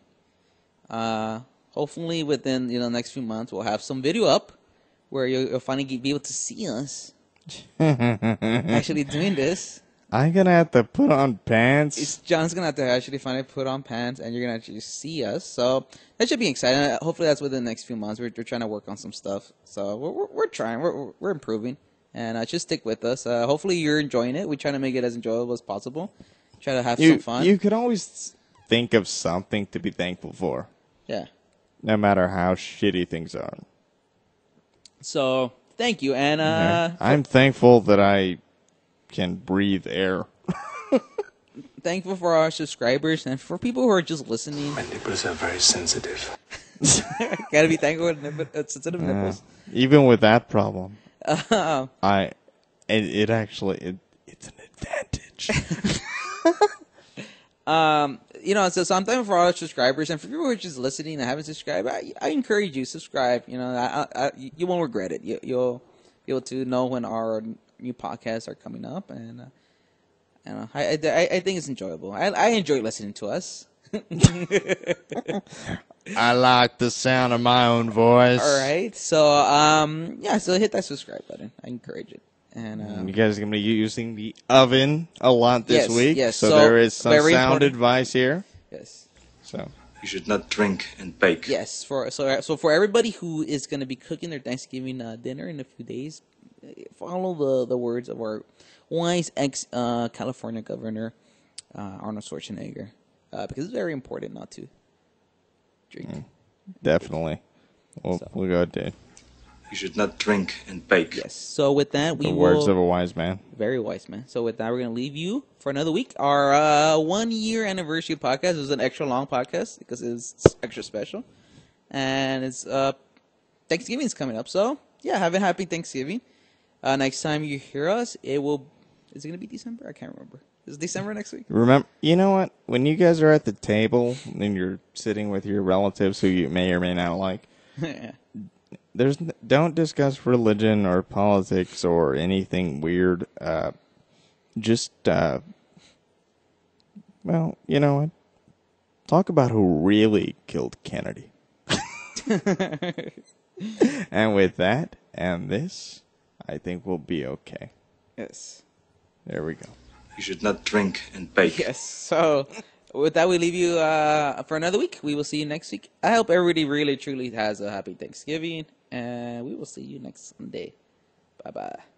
Uh, hopefully within you know the next few months we'll have some video up where you'll, you'll finally be able to see us actually doing this. I'm gonna have to put on pants. It's, John's gonna have to actually finally put on pants, and you're gonna actually see us. So that should be exciting. Uh, Hopefully, that's within the next few months. We're, we're trying to work on some stuff, so we're we're, we're trying. We're we're- we're improving, and uh, just stick with us. Uh, hopefully, you're enjoying it. We're trying to make it as enjoyable as possible. Try to have you, some fun. you could always think of something to be thankful for, yeah. no matter how shitty things are. So thank you, and uh, I'm thankful that I can breathe air. thankful for our subscribers and for people who are just listening. My nipples are very sensitive. Gotta be thankful for nipple- uh, sensitive Uh, nipples. even with that problem, Uh, I it, it actually it, it's an advantage. um, you know, so, so I'm thankful for all our subscribers and for people who are just listening and haven't subscribed. I, I encourage you subscribe. You know, I, I, you won't regret it. You, you'll be able to know when our new podcasts are coming up, and uh, I, know, I, I, I think it's enjoyable. I, I enjoy listening to us. I like the sound of my own voice. All right, so um, yeah, so hit that subscribe button. I encourage it, and um, You guys are gonna be using the oven a lot this Yes, week, yes, so, so there is some sound important. advice here. yes. So You should not drink and bake. Yes, for so so for everybody who is going to be cooking their Thanksgiving uh, dinner in a few days, uh, follow the the words of our wise ex uh, California governor uh, Arnold Schwarzenegger, uh, because it's very important not to drink. Mm. definitely, we'll, we'll go, dude. You should not drink and bake. Yes. So with that, we The will, words of a wise man. very wise man. So with that, we're gonna leave you for another week. Our uh, one year anniversary podcast is an extra long podcast because it's extra special, and it's uh Thanksgiving is coming up. So yeah, have a happy Thanksgiving. Uh, next time you hear us, it will. Is it gonna be December? I can't remember. Is it December next week? Remember, you know what? When you guys are at the table and you're sitting with your relatives who you may or may not like, yeah. There's don't discuss religion or politics or anything weird. Uh, just, uh, well, you know what? Talk about who really killed Kennedy. and with that and this, I think we'll be okay. Yes. There we go. You should not drink and bake. Yes. So with that, we leave you uh, for another week. We will see you next week. I hope everybody really truly has a happy Thanksgiving, and we will see you next Sunday. Bye bye.